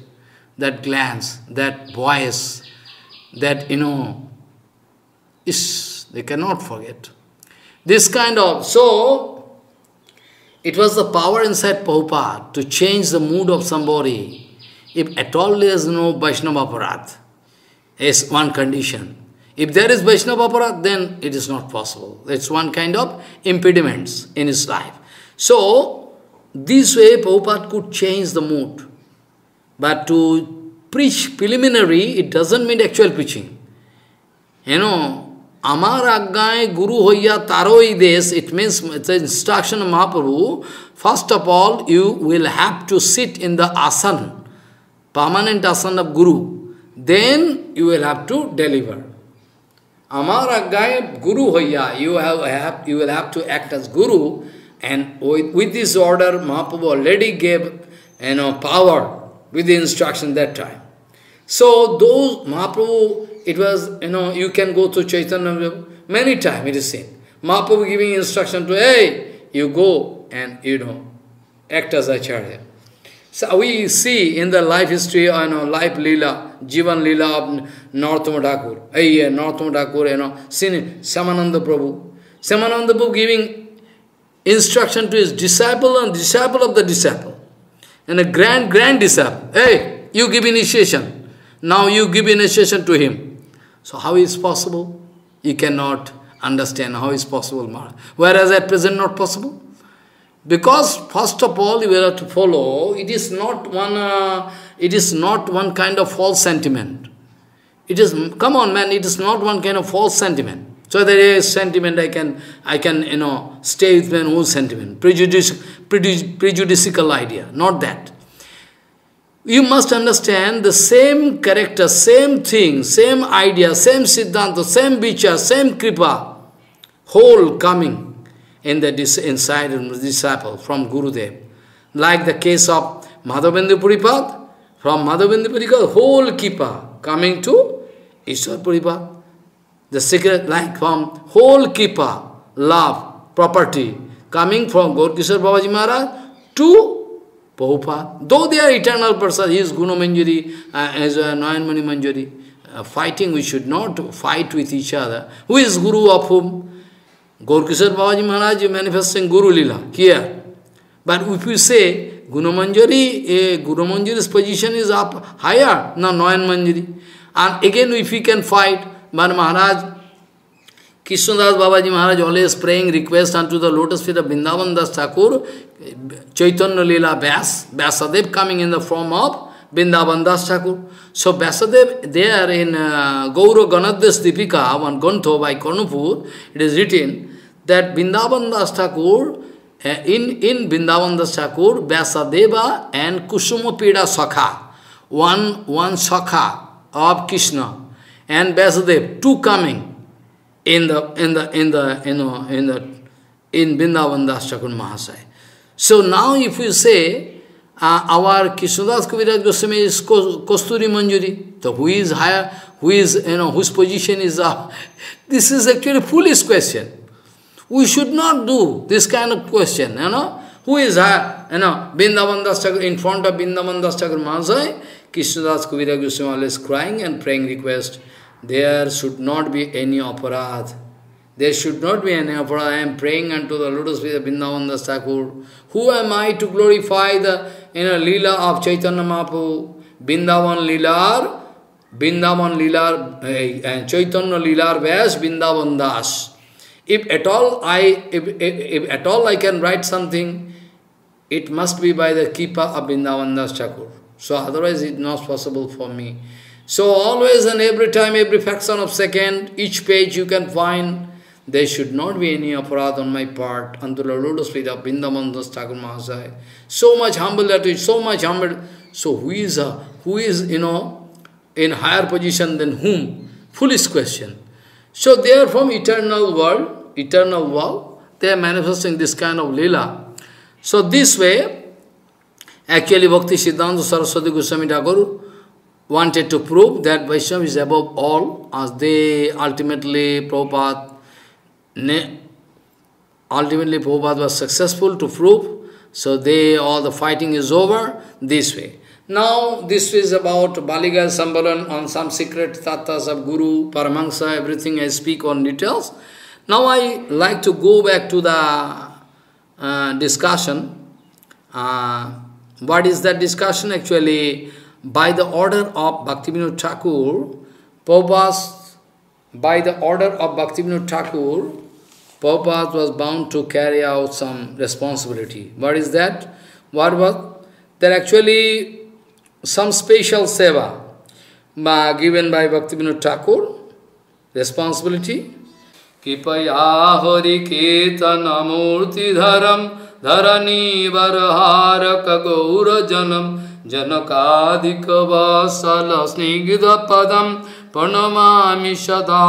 that glance, that voice, that, you know, is, they cannot forget. This kind of, so, it was the power inside Prabhupada to change the mood of somebody. If at all there is no Vaishnava Aparat, is one condition. If there is Vaishnava then it is not possible. It's one kind of impediments in his life. So, this way Prabhupada could change the mood. But to preach preliminary, it doesn't mean actual preaching. You know, Amar Aggaye Guru Hoya Taroi Des, it means it's an instruction of Mahaprabhu. First of all, you will have to sit in the asan, permanent asan of Guru. Then you will have to deliver. Amar Aggaye Guru Hoya, you, have, have, you will have to act as Guru. And with, with this order, Mahaprabhu already gave you know, power with the instruction that time. So those Mahaprabhu it was, you know, you can go to Chaitanya, many times it is seen. Mahaprabhu giving instruction to, hey, you go and, you know, act as Acharya. So we see in the life history, you know, life lila, Jivan lila of Narottama Thakur, hey, Thakur, you know, Shyamananda Prabhu. Shyamananda Prabhu giving instruction to his disciple and disciple of the disciple. And a grand, grand disciple, hey, you give initiation. Now you give initiation to him. So how is possible? You cannot understand how is possible Whereas at present not possible. Because first of all you have to follow, it is not one uh, it is not one kind of false sentiment. It is come on man, it is not one kind of false sentiment. So there is sentiment I can I can you know stay with my own sentiment, prejudice, prejudicial idea, not that. You must understand the same character, same thing, same idea, same siddhanta, same vichar, same kripa, whole coming in the inside of the disciple from Gurudev. Like the case of Madhavendra Puripad, from Madhavendra Puripad, whole kripa coming to Ishwar Puripad. The secret, like from whole kripa, love, property, coming from Gaurkishore Babaji Maharaj to Prabhupada. Though they are eternal person, he is Guna Manjari, uh, as uh, Nayan Mani Manjari. Uh, fighting, we should not fight with each other. Who is Guru of whom? Gaurkishore Babaji Maharaj manifesting Guru Lila here. But if you say Guna Manjari, uh, Guru Manjari's position is up higher, now Nayan Manjari. And again, if we can fight, but Maharaj Krishnadas Babaji Maharaj always praying request unto the lotus feet of Vrindavan Das Thakur, Chaitanya Lila Vyas, Vyasadev coming in the form of Vrindavan Das Thakur. So Vyasadev there in uh, Gaura Ganadhyas Dipika, one Gantho by Karnapur, it is written that Vrindavan Thakur, uh, in, in Vrindavan Thakur, Vyasadeva and Kusumapida Sakha, one, one Sakha of Krishna, and Vyasadev, two coming, in the in the in the you know in the in Vrindavan Das Thakur Mahasaya. So now if you say uh, our Krishnadas Kaviraj Goswami is Kosturi Manjari, so who is higher, who is, you know, whose position is up? This is actually a foolish question. We should not do this kind of question, you know. Who is higher, you know, Vrindavan Das in front of Vrindavan Das Thakur Mahasaya, Krishnadas Kaviraj Goswami always crying and praying request, there should not be any aparad. There should not be any aparad. I am praying unto the lotus feet of Vrindavan Das Thakur. Who am I to glorify the you know, lila of Chaitanya Mahaprabhu? Vrindavan lila Vrindavan Lilar, uh, Chaitanya Lilar Vyas Vrindavan Das. If at all I, if, if, if, at all I can write something, it must be by the kripa of Vrindavan Das Thakur. So otherwise it's not possible for me. So always and every time, every fraction of second, each page you can find, there should not be any aparad on my part, until the lotus feet of Vrindavan Das. So much humble attitude, so much humble. So who is, a, who is, you know, in higher position than whom? Foolish question. So they are from eternal world, eternal world. They are manifesting this kind of lila. So this way, actually Bhakti Siddhanta Saraswati Goswami Thakur wanted to prove that Vaishnava is above all, as they ultimately, Prabhupada, ultimately Prabhupada was successful to prove. So they, all the fighting is over this way. Now, this is about Baliga Sambaran on some secret tattvas of Guru, Paramahansa, everything I speak on details. Now, I like to go back to the uh, discussion. Uh, what is that discussion? Actually, by the order of Bhaktivinoda Thakur, Prabhupada, by the order of Bhaktivinoda Thakur, Prabhupada was bound to carry out some responsibility. What is that? What was? That actually some special seva uh, given by Bhaktivinoda Thakur, responsibility. कृपया हरिकेतनमूर्तिधरं धरणीवरहारकगौरजनं पदम प्रणमामि सदा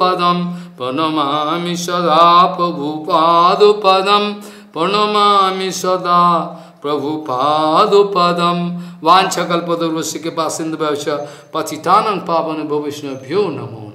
पदम प्रणमामि सदा प्रभुपादुपदम प्रणमामि सदा प्रभुपादुपदं वाञ्छकल्पदुर्वस्य कृपा सिन्धुभ्यश्च पतितानं पावन भविष्णभ्यो नमो